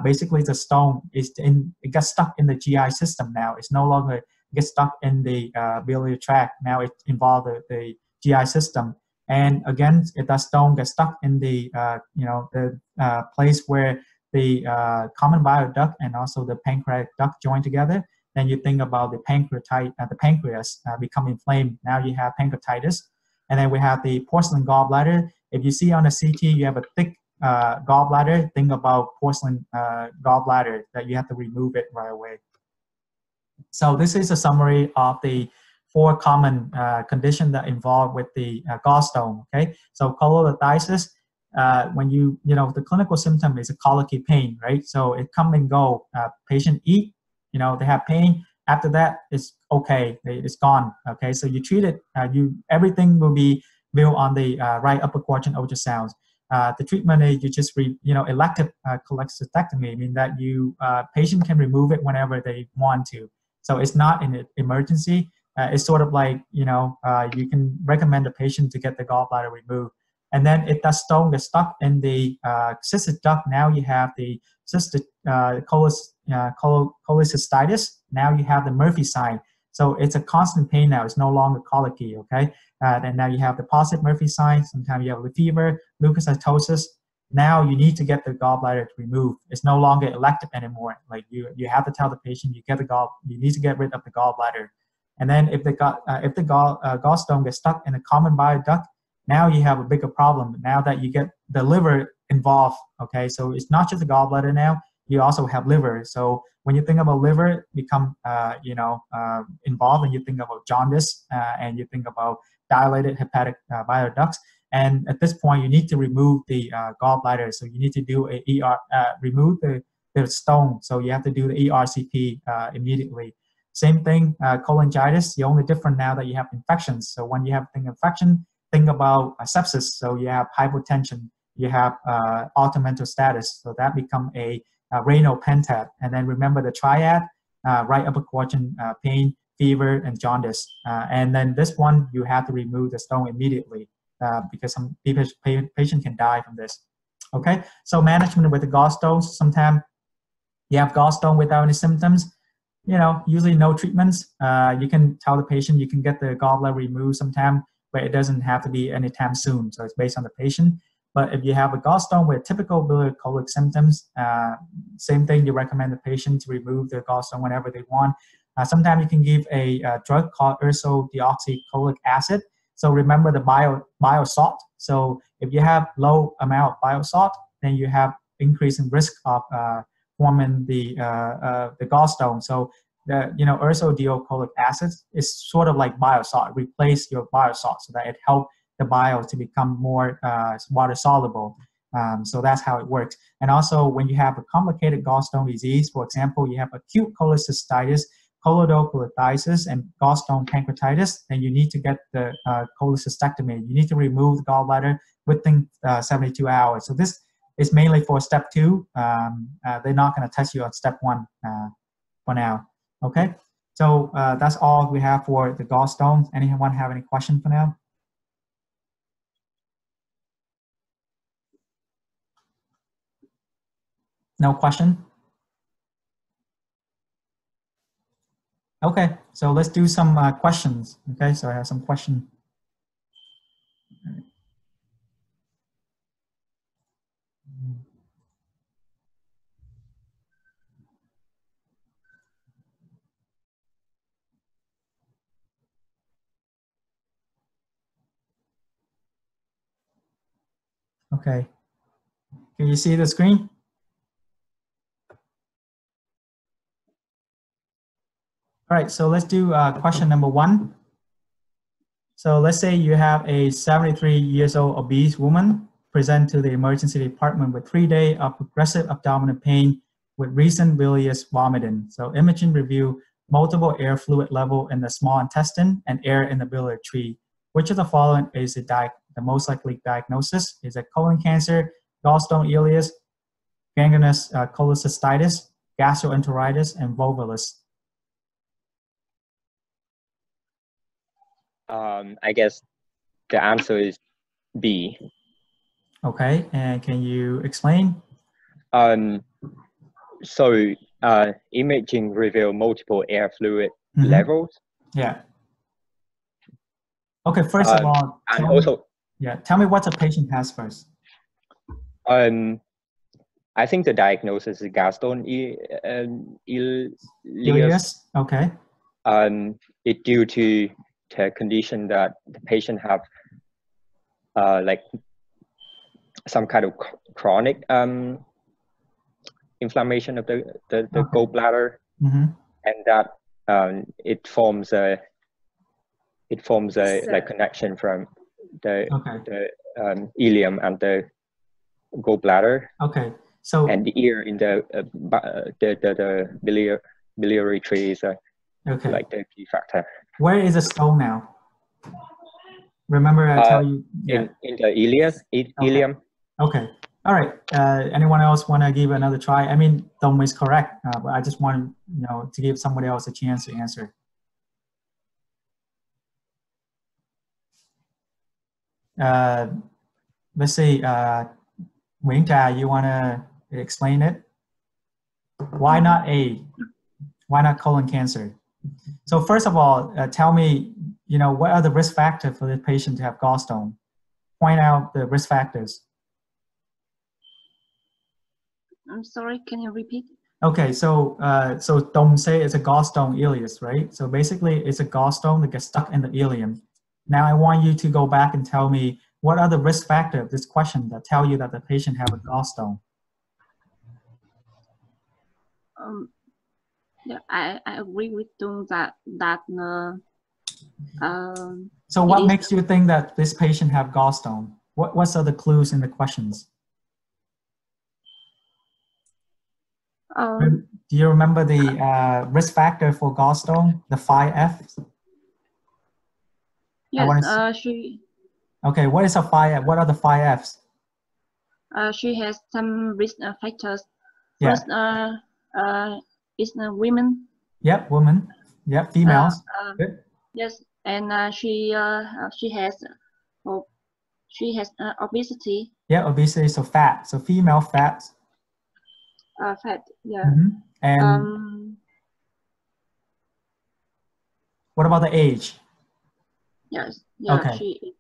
basically, the stone is in it gets stuck in the GI system now. It's no longer gets stuck in the uh, biliary tract. Now it involves the, the, GI system. And again, if that stone gets stuck in the, uh, you know, the uh, place where the uh, common bile duct and also the pancreatic duct join together, then you think about the pancreatite, uh, the pancreas uh, become inflamed. Now you have pancreatitis. And then we have the porcelain gallbladder. If you see on the CT, you have a thick uh, gallbladder, think about porcelain uh, gallbladder that you have to remove it right away. So this is a summary of the four common uh, conditions that involve with the uh, gallstone. Okay, so cholelithiasis. Uh, when you you know the clinical symptom is a colicky pain, right? So it come and go. Uh, patient eat, you know they have pain. After that, it's okay. It's gone. Okay, so you treat it. Uh, you everything will be viewed on the uh, right upper quadrant ultrasounds. Uh, the treatment is you just re, you know elective uh, cholecystectomy, mean that you uh, patient can remove it whenever they want to. So it's not an emergency. Uh, it's sort of like, you know, uh, you can recommend a patient to get the gallbladder removed. And then if that stone gets stuck in the uh, cystic duct, now you have the cystic uh, uh cholecystitis. Now you have the Murphy sign. So it's a constant pain now. It's no longer colicky, okay? Uh, then now you have the positive Murphy sign. Sometimes you have the fever, leukocytosis, now you need to get the gallbladder removed. It's no longer elective anymore. Like you, you have to tell the patient you get the gall, you need to get rid of the gallbladder. And then if the uh, if the gall, uh, gallstone gets stuck in a common bile duct, now you have a bigger problem. Now that you get the liver involved, okay, so it's not just the gallbladder now. you also have liver. So when you think about liver, become uh, you know uh, involved, and you think about jaundice, uh, and you think about dilated hepatic uh, bile ducts. And at this point, you need to remove the uh, gallbladder. So you need to do a ER, uh, remove the, the stone. So you have to do the ERCP immediately. Same thing, cholangitis. The only different now that you have infections. So when you have an infection, think about a sepsis. So you have hypotension, you have uh, status. So that become a uh, Reynolds pentad. And then remember the triad, uh, right upper quadrant uh, pain, fever, and jaundice. Uh, and then this one, you have to remove the stone immediately uh, because some people, patient can die from this. Okay, so management with the gallstones, sometimes you have gallstone without any symptoms, you know, usually no treatments. You can tell the patient you can get the gallbladder removed sometime, but it doesn't have to be anytime soon. So it's based on the patient. But if you have a gallstone with typical biliary colic symptoms, uh, same thing, you recommend the patient to remove the gallstone whenever they want. Uh, sometimes you can give a, a drug called ursodeoxycholic acid. So remember the bio, bio salt. So if you have low amount of bio salt, then you have increasing risk of uh, forming the, uh, uh, the gallstone. So the you know ursodeoxycholic acid is sort of like biosalt, replace your biosalt so that it helps the bile to become more uh, water soluble. Um, so that's how it works. And also, when you have a complicated gallstone disease, for example, you have acute cholecystitis, choledocholitis, and gallstone pancreatitis, then you need to get the uh, cholecystectomy. You need to remove the gallbladder within uh, 72 hours. So this is mainly for step two. Um, uh, they're not going to test you on step one uh, for now. Okay, so uh, that's all we have for the gallstones. Anyone have any question for now? No question? Okay, so let's do some uh, questions. Okay, so I have some questions. Okay. Can you see the screen? All right, so let's do uh, question number one. So let's say you have a 73 years old obese woman present to the emergency department with three days of progressive abdominal pain with recent bilious vomiting. So imaging review multiple air fluid level in the small intestine and air in the biliary tree. Which of the following is the, the most likely diagnosis? Is a colon cancer, gallstone ileus, gangrenous uh, cholecystitis, gastroenteritis, and volvulus? Um, I guess the answer is B. Okay, and can you explain? Um, so uh, imaging reveal multiple air fluid mm-hmm. levels. Yeah. Okay, first um, of all, and also, yeah, tell me what the patient has first. Um, I think the diagnosis is gallstone um, ileus. Okay. Um, it due to a condition that the patient have uh, like some kind of chronic um, inflammation of the, the, the okay. gallbladder mm-hmm. and that um, it forms a it forms a so, like connection from the okay. the um, ileum and the gallbladder okay so and the ear in the uh, the, the the biliary biliary tree is uh, okay. like the key factor where is the stone now? Remember I uh, tell you yeah. in, in the ileus, ileum. Okay. okay. All right. Uh, anyone else want to give another try? I mean, Dom is correct, uh, but I just want you know to give somebody else a chance to answer. Uh, let's see. Uh, Wing you want to explain it? Why not A? Why not colon cancer? So first of all, uh, tell me, you know, what are the risk factors for the patient to have gallstone? Point out the risk factors. I'm sorry, can you repeat? Okay, so uh, so don't say it's a gallstone ileus, right? So basically, it's a gallstone that gets stuck in the ileum. Now I want you to go back and tell me what are the risk factors of this question that tell you that the patient have a gallstone. Um, yeah, I, I agree with Tung that that uh, um, So what makes you think that this patient have gallstone? What what's are the clues in the questions? um, Do you remember the uh, risk factor for gallstone, the five F? Yes, uh, she Okay, what is a five What are the five Fs? uh, she has some risk uh, factors. Yeah. First, uh, uh, is uh, women. Yep, woman. Yep, females. Uh, uh, Good. yes, and uh, she uh, uh, she has oh, she has uh, obesity, Yeah, obesity, so fat. So female fat. uh, fat. Yeah. Mhm. And Um. what about the age? Yes. Yeah. Okay. She.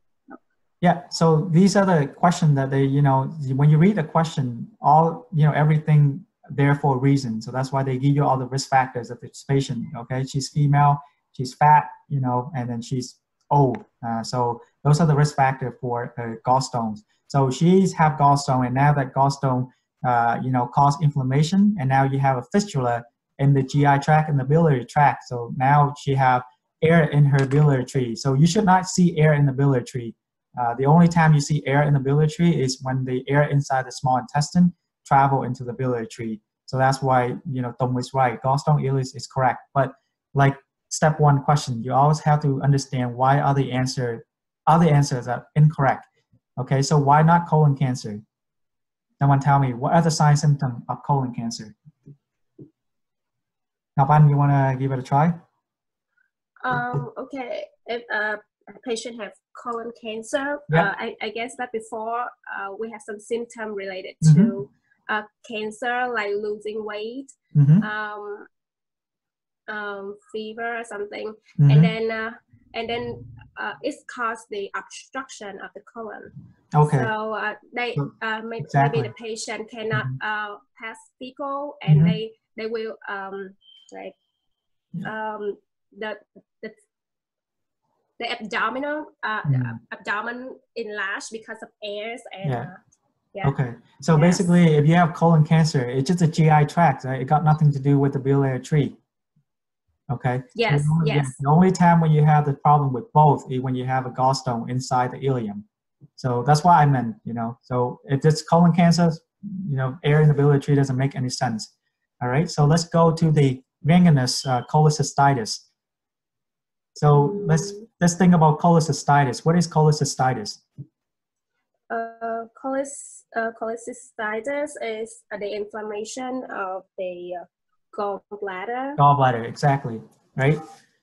Yeah, so these are the questions that they, you know, when you read the question, all, you know, everything there for a reason. So that's why they give you all the risk factors of this patient. Okay, she's female, she's fat, you know, and then she's old. Uh, so those are the risk factor for uh, gallstones. So she's have gallstone, and now that gallstone, uh, you know, cause inflammation, and now you have a fistula in the GI tract and the biliary tract. So now she have air in her biliary tree. So you should not see air in the biliary tree. Uh, the only time you see air in the biliary tree is when the air inside the small intestine travel into the biliary tree. So that's why you know Tom is right. Gallstone ileus is correct. But like step one question, you always have to understand why are the answer other answers are incorrect. Okay, so why not colon cancer? Someone tell me what are the sign symptom of colon cancer? Napan, you wanna give it a try? Um, okay, if uh, a patient have colon cancer, Yeah. uh, I, I guess that before uh, we have some symptom related Mhm. to uh, cancer, like losing weight, Mm-hmm. um, um, fever or something, Mhm. and then uh, and then uh, it's caused the obstruction of the colon. Okay. So uh, they So- uh, may, exactly. maybe the patient cannot Mhm. uh, pass fecal, and Mhm. they they will um, like um, the the abdominal uh, Mm. abdomen enlarged because of airs and Yeah. uh, yeah. Okay. So Yes. basically, if you have colon cancer, it's just a GI tract. Right? It got nothing to do with the biliary tree. Okay. Yes, the only- yes. The only time when you have the problem with both is when you have a gallstone inside the ileum. So that's what I meant. You know. So if it's colon cancer, you know, air in the biliary tree doesn't make any sense. All right. So let's go to the gangrenous uh, cholecystitis. So let's let's think about cholecystitis. What is cholecystitis? Uh, uh, cholecystitis is uh, the inflammation of the uh, gallbladder. gallbladder exactly right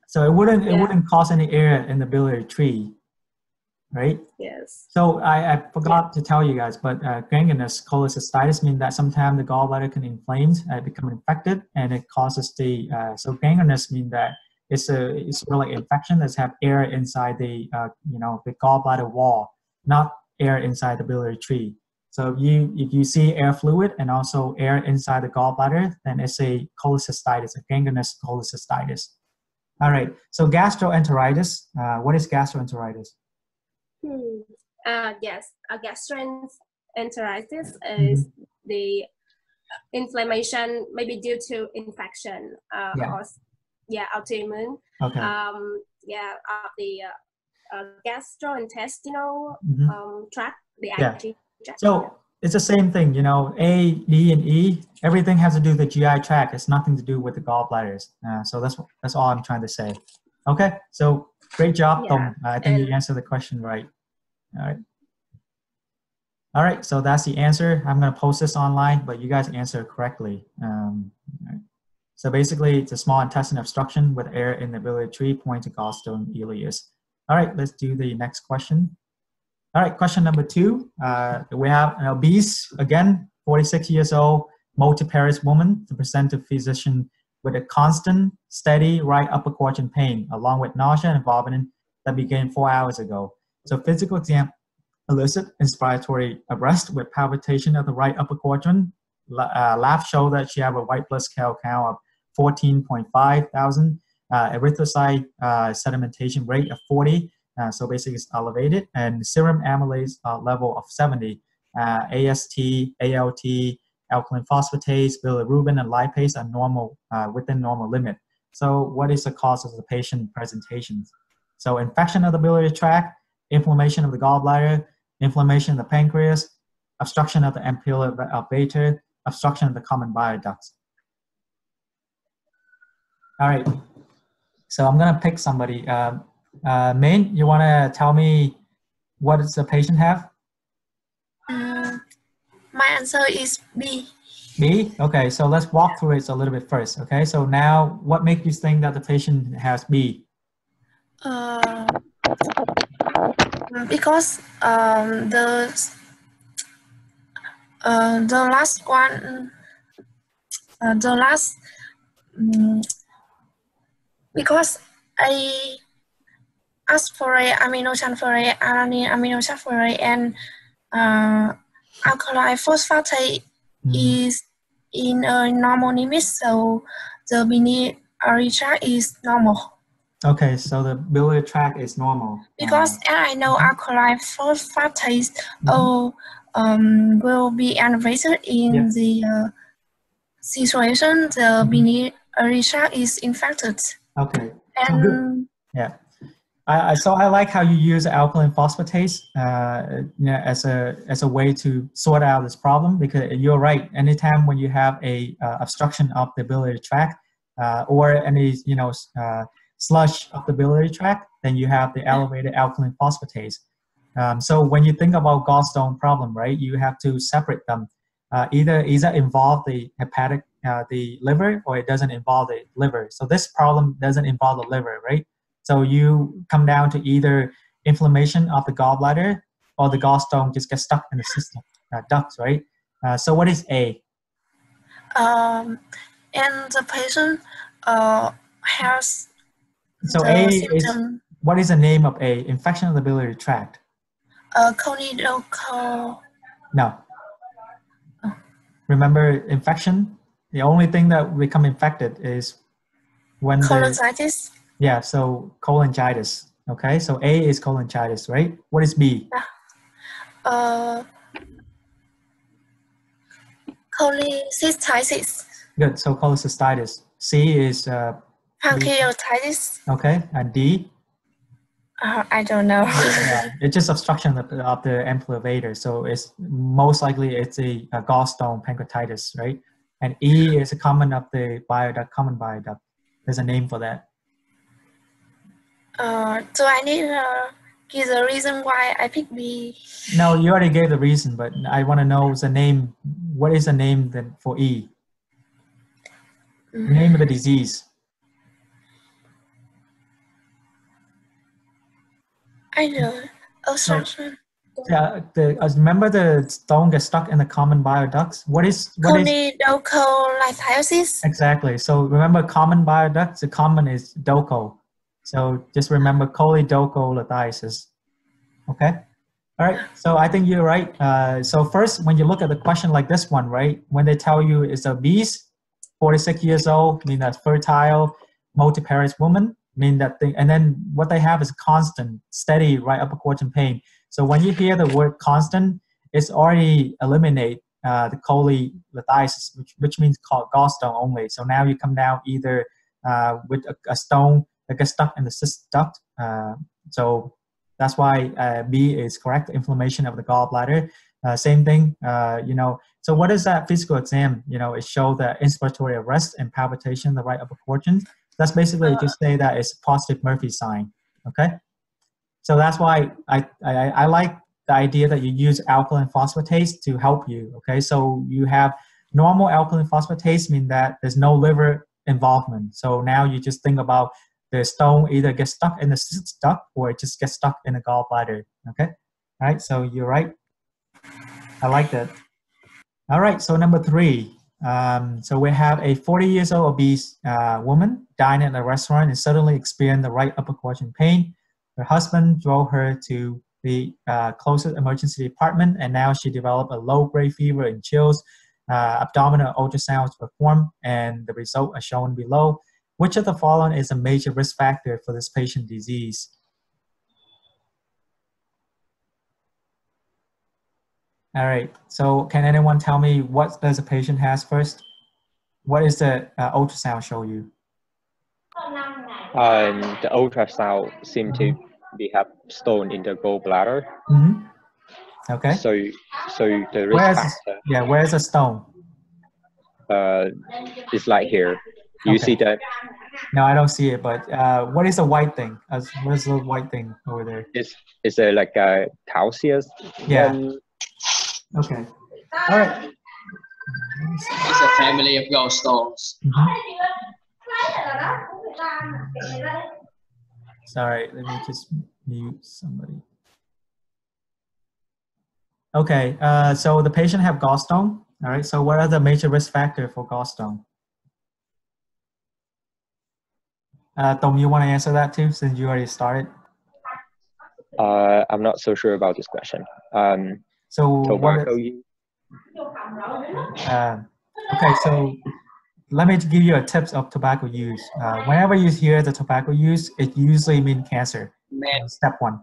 so it wouldn't it wouldn't cause any area in the biliary tree right Yes. so i, I forgot to tell you guys but uh, gangrenous cholecystitis means that sometimes the gallbladder can inflame uh, become infected and it causes the uh, so gangrenous means that it's a it's of like infection that's have air inside the uh, you know the gallbladder wall not air inside the biliary tree so if you if you see air fluid and also air inside the gallbladder, then it's a cholecystitis, a gangrenous cholecystitis. All right. So gastroenteritis. Uh, what is gastroenteritis? Hmm. Uh, yes, a gastroenteritis Mm-hmm. is the inflammation maybe due to infection uh, Yeah. or yeah autoimmune Okay. um, yeah of the uh, uh, gastrointestinal Mhm. um, tract the Yeah. IG tract. So it's the same thing, you know, A, B, and E. Everything has to do with the GI tract. It's nothing to do with the gallbladders. Uh, so that's that's all I'm trying to say. Okay. So great job, Yeah, Tom. I think you answered the question right. All right. All right. So that's the answer. I'm going to post this online, but you guys answered correctly. Um, all right. So basically, it's a small intestine obstruction with air in the biliary tree pointing to gallstone ileus. All right. Let's do the next question. All right, question number two. Uh, we have an obese, again, 46 years old, multiparous woman to present to physician with a constant, steady right upper quadrant pain, along with nausea and vomiting that began four hours ago. So physical exam elicit inspiratory arrest with palpitation of the right upper quadrant. Uh, show that she have a white blood cell count of 14.5 thousand, uh, erythrocyte uh, sedimentation rate of 40, uh, so basically it's elevated, and serum amylase level of 70, uh, AST, ALT, alkaline phosphatase, bilirubin, and lipase are normal within normal limit. So what is the cause of the patient presentations? So infection of the biliary tract, inflammation of the gallbladder, inflammation of the pancreas, obstruction of the ampulla of Vater, obstruction of the common bile ducts. All right, so I'm gonna pick somebody. Uh, uh, Main, you wanna tell me what does the patient have? Mm, my answer is B. B? Okay, so let's walk through it a little bit first. Okay, so now what makes you think that the patient has B? Uh, because um, the uh, the last one, uh, the last, um, because I aspartate, aminotransferase, alanine, aminotransferase, and uh, alkali phosphatase Mm. is in a normal limit, so the biliary tract is normal. Okay, so the biliary tract is normal. Because Uh, as I know alkali phosphatase Mhm. oh, um, will be elevated in the uh, situation the biliary tract is infected. Okay, And good. yeah. I, I, so I like how you use alkaline phosphatase uh, you know, as a as a way to sort out this problem because you're right. Anytime when you have a uh, obstruction of the biliary tract uh, or any you know uh, slush of the biliary tract, then you have the elevated alkaline phosphatase. Um, so when you think about gallstone problem, right, you have to separate them. Uh, either either involve the hepatic uh, the liver or it doesn't involve the liver. So this problem doesn't involve the liver, right? So you come down to either inflammation of the gallbladder or the gallstone just gets stuck in the system, uh, ducts, right? Uh, so what is A? um, and the patient uh, has So A is, what is the name of A? Infection of the biliary tract. uh, conilocal No. Oh. Remember infection? The only thing that become infected is when the, cholangitis. yeah, so cholangitis. Okay, so A is cholangitis, right? What is B? Uh, cholecystitis, Good, so cholecystitis. C is, uh, pancreatitis. okay, and D? Uh, I don't know. yeah, it's just obstruction of, the- of the ampullator. So it's most likely it's a, a gallstone pancreatitis, right? And E is a common of the bile duct, common bile duct. There's a name for that. Uh, do I need to give the reason why I picked B? No, you already gave the reason, but I want to know the name. What is the name then for E? The name of the disease. I know. Oh, Obstruction. Yeah, the, uh, remember the stone gets stuck in the common bile ducts. What is what is exactly? So remember common bile ducts. The common is DOCO. So just remember choledocholithiasis. Okay. All right. So I think you're right. Uh, so first, when you look at the question like this one, right? When they tell you it's obese, 46 years old, mean that's fertile, multiparous woman, mean that thing, and then what they have is constant, steady right upper quadrant pain. So when you hear the word constant, it's already eliminate uh, the cholelithiasis, which, which means called gallstone only. So now you come down either uh, with a, a stone that gets stuck in the cyst duct. Uh, so that's why uh, B is correct, inflammation of the gallbladder. Uh, same thing, uh, you know. So what is that physical exam? You know, it shows the inspiratory arrest and palpitation in the right upper quadrant. That's basically just say that it's positive Murphy sign. Okay. So that's why I, I, I like the idea that you use alkaline phosphatase to help you. Okay. So you have normal alkaline phosphatase mean that there's no liver involvement. So now you just think about the stone either gets stuck in the cyst duct or it just gets stuck in the gallbladder. Okay. All right. So you're right. I like that. All right. So number three. Um, so we have a 40 years old obese uh, woman dining at a restaurant and suddenly experience the right upper quadrant pain. Her husband drove her to the uh, closest emergency department, and now she developed a low-grade fever and chills. Uh, abdominal ultrasound was performed, and the result are shown below. Which of the following is a major risk factor for this patient disease? All right. So can anyone tell me what does the patient has first? What is the uh, ultrasound show you? Um, the ultrasound seem to be have stone in the gallbladder. hmm Okay. So, so the risk Where's factor yeah? Where's the stone? uh, is like here. You Okay. see that No, I don't see it. But uh, what is the white thing? Uh, what is the white thing over there? is is a like a calcium. Yeah. um, Okay. All right. It's a family of gallstones. Mhm. Sorry, let me just mute somebody. Okay, uh, so the patient have gallstone. All right, so what are the major risk factor for gallstone? Uh, Tom, you want to answer that too, since you already started? Uh, I'm not so sure about this question. Um, So what? use. Uh, okay, so let me give you a tips of tobacco use. Uh, whenever you hear the tobacco use, it usually means cancer. Man, Step one.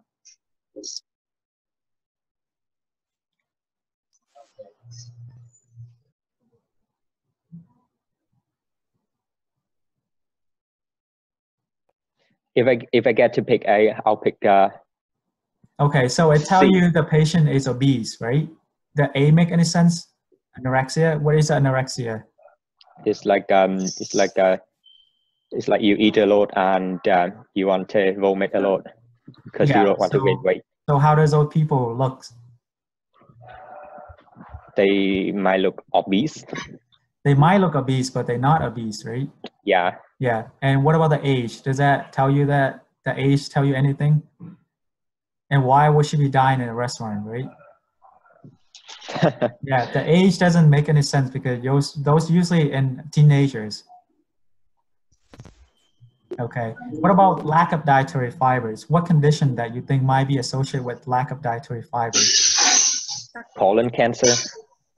If I if I get to pick A, I'll pick uh, Okay, so it tell you the patient is obese, right? The A make any sense? Anorexia. What is anorexia? It's like um it's like uh it's like you eat a lot and um, you want to vomit a lot because Yeah, you don't want to gain so- weight. So how does those people look? They might look obese. They might look obese, but they're not obese, right? Yeah. Yeah. And what about the age? Does that tell you that the age tell you anything? And why would she be dying in a restaurant, right? Yeah, the age doesn't make any sense because those those usually in teenagers. Okay. What about lack of dietary fibers? What condition that you think might be associated with lack of dietary fibers? Colon cancer.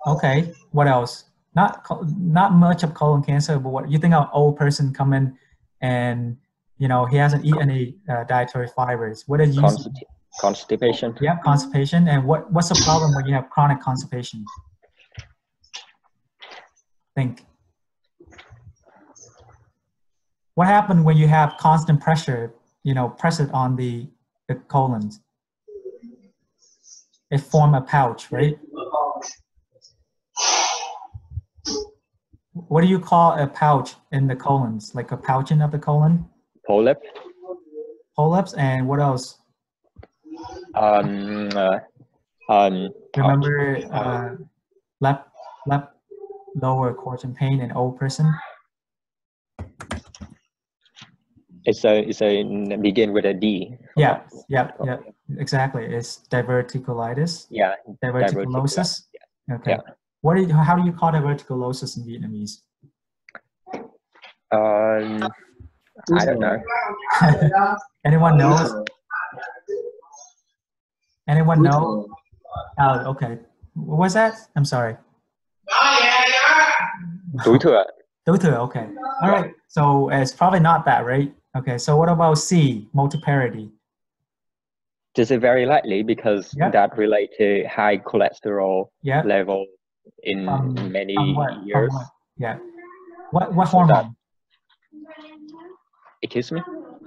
Okay. What else? Not not much of colon cancer, but what you think of old person come in and you know he hasn't eaten any uh, dietary fibers. What is usually Consti- constipation. yeah constipation and what what's the problem when you have chronic constipation? Think. What happened when you have constant pressure, you know, press it on the, the colon? It form a pouch, right? What do you call a pouch in the colons? Like a pouching of the colon? Polyp. Polyps and what else? Um, uh, um, Remember uh, left left lower quadrant pain in old person? it's a it's a begin with a D. Yeah, yeah, yeah, exactly. It's diverticulitis, Yeah. diverticulosis. Okay. Yeah. What do you, how do you call diverticulosis in Vietnamese? Um, I don't know. Anyone knows? Anyone know? Oh, okay. What was that? I'm sorry. Túi thừa. Túi thừa, okay. All right. So it's probably not that, right? Okay. So what about C, multiparity? This is very likely because Yeah. that relate to high cholesterol Yeah. level in From- many From what? From years. what? Yeah. What what So that- hormone? Excuse me.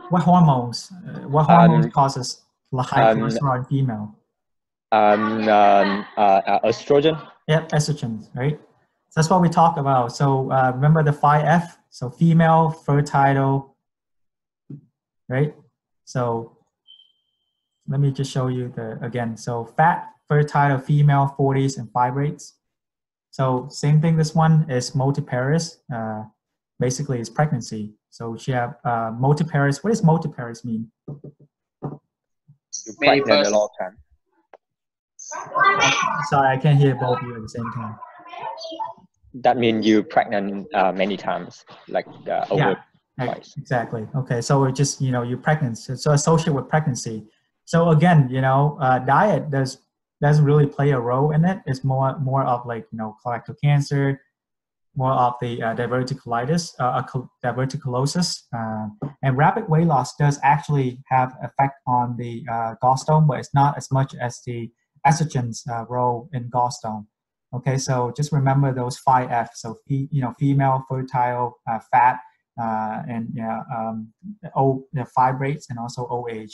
What hormones? Uh, what hormones Um, causes the high um, cholesterol female? Um, um, uh, uh, estrogen. Yep, estrogens, right? So that's what we talk about. So uh, remember the 5F? So female, fertile, right? So let me just show you the, again, so fat, fertile, female, 40s, and fibrates. So same thing, this one is multiparous. Uh, basically, it's pregnancy. So she have uh, multiparous. What does multiparous mean? You Many pregnant a lot of time. Sorry, I can't hear both of you at the same time. That means you pregnant uh, many times, like uh, over Yeah. Twice. Exactly. Okay. So we're just, you know, you're pregnant. So, so associated with pregnancy. So again, you know, uh, diet does doesn't really play a role in it. It's more more of like you know colorectal cancer, more of the uh, diverticulitis, uh, diverticulosis, uh, and rapid weight loss does actually have effect on the gallstone, but it's not as much as the estrogen's role in gallstone. Okay, so just remember those five F. So you know, female, fertile, uh, fat, uh, and yeah, um, O, the fibrates, and also OH.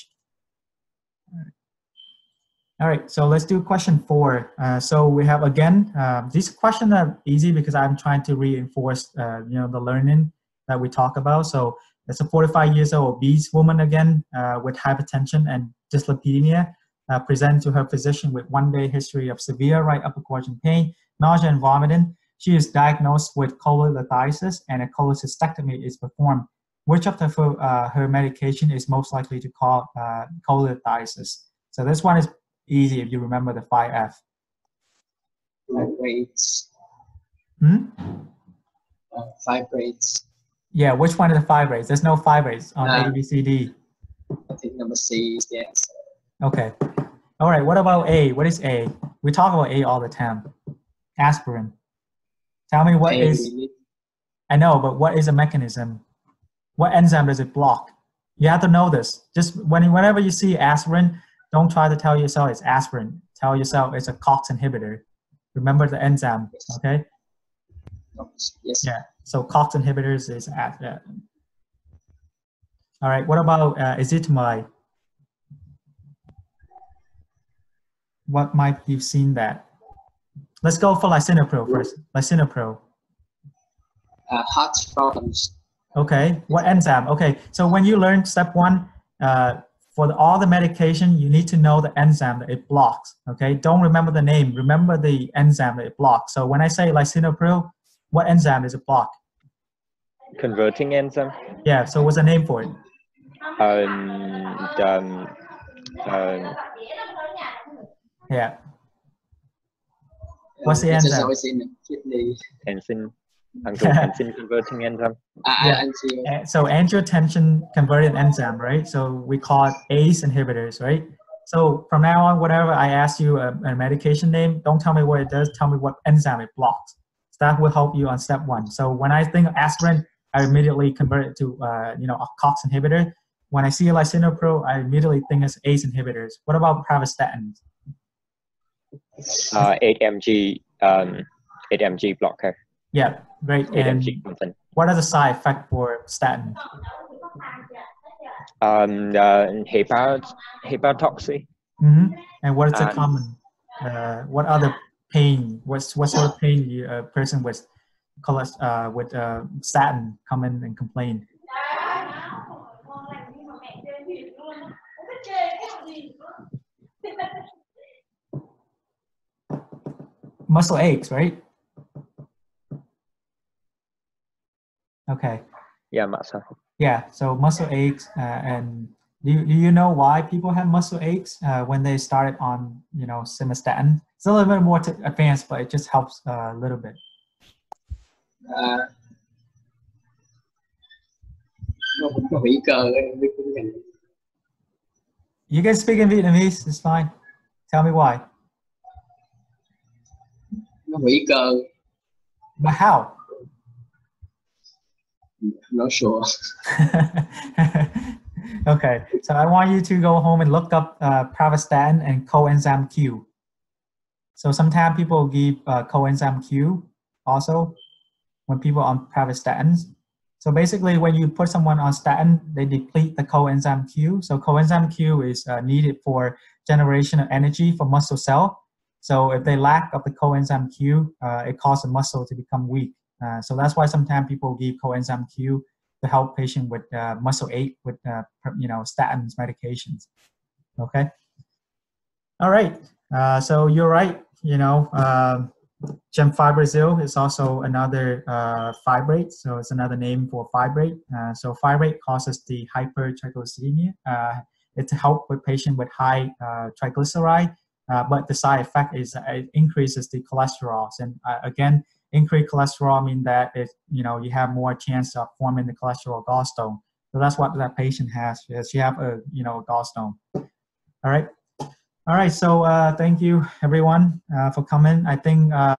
All right, so let's do question four. Uh, so we have again, uh, these questions are easy because I'm trying to reinforce, uh, you know, the learning that we talk about. So it's a 45 years old obese woman again uh, with hypertension and dyslipidemia. Uh, present to her physician with one day history of severe right upper quadrant pain, nausea and vomiting. She is diagnosed with cholelithiasis and a cholecystectomy is performed. Which of the, uh, her medication is most likely to cause uh, cholelithiasis? So this one is easy if you remember the 5F. Fibrates. Hmm? Uh, fibrates. Yeah, which one is the fibrates? There's no fibrates on Uh, A, B, C, D. I think number C is the answer. Okay. All right, what about A? What is A? We talk about A all the time. Aspirin. Tell me what A, is. I know, but what is a mechanism? What enzyme does it block? You have to know this. Just when, whenever you see aspirin, don't try to tell yourself it's aspirin. Tell yourself it's a COX inhibitor. Remember the enzyme, okay? Yes. Yeah. So COX inhibitors is at. Uh, all right. What about uh, ezetimibe? What might you've seen that? Let's go for lisinopril first. Lisinopril. Uh, heart problems. Okay. What enzyme? Okay. So when you learn step one, uh, for the, all the medication, you need to know the enzyme that it blocks. Okay. Don't remember the name. Remember the enzyme that it blocks. So when I say lisinopril, what enzyme is it block? Converting enzyme. Yeah. So what's the name for it? Um, um, um, Yeah. What's the It is enzyme? always in the kidney. enzyme, angiotensin converting enzyme. Uh, Yeah. angio- Uh, So angiotensin converted enzyme, right? So we call it ACE inhibitors, right? So from now on, whatever I ask you a, a medication name, don't tell me what it does. Tell me what enzyme it blocks. So that will help you on step one. So when I think of aspirin, I immediately convert it to uh, you know a COX inhibitor. When I see lisinopril, I immediately think it's ACE inhibitors. What about pravastatin? Uh, HMG, um, HMG blocker, Yeah, great. And what are the side effects for statin? Um, uh, hepat, hepatotoxy. hmm And what is the common? Uh, what other pain? What's what sort of pain you, a person with uh, with uh, statin come in and complain? Muscle aches, right? Okay. Yeah, muscle. Yeah, so muscle aches, uh, and do you, do you know why people have muscle aches uh, when they started on, you know, simvastatin? It's a little bit more to advanced, but it just helps uh, a little bit. à, nó, nó hủy cơ ấy, với cái ngành You can speak in Vietnamese, it's fine. Tell me why. nó hủy cơ But how? I'm not sure okay, so I want you to go home and look up uh, and coenzyme Q. So sometimes people give uh, coenzyme Q also when people on pravastatins. So basically, when you put someone on statin, they deplete the coenzyme Q. So coenzyme Q is uh, needed for generation of energy for muscle cell. So if they lack of the coenzyme Q, uh, it causes the muscle to become weak. Uh, so that's why sometimes people give coenzyme Q to help patient with uh, muscle ache with uh, you know statins medications. Okay. All right. Uh, so you're right. You know, um, gemfibrozil is also another uh, fibrate. So it's another name for fibrate. Uh, so fibrate causes the hypertriglyceridemia. Uh, it's help with patient with high uh, triglyceride. Uh, but the side effect is uh, it increases the cholesterol. And uh, again, increased cholesterol mean that it you know you have more chance of forming the cholesterol gallstone. So that's what that patient has. Is she have a you know a gallstone. All right, all right. So uh, thank you everyone uh, for coming. I think. Uh,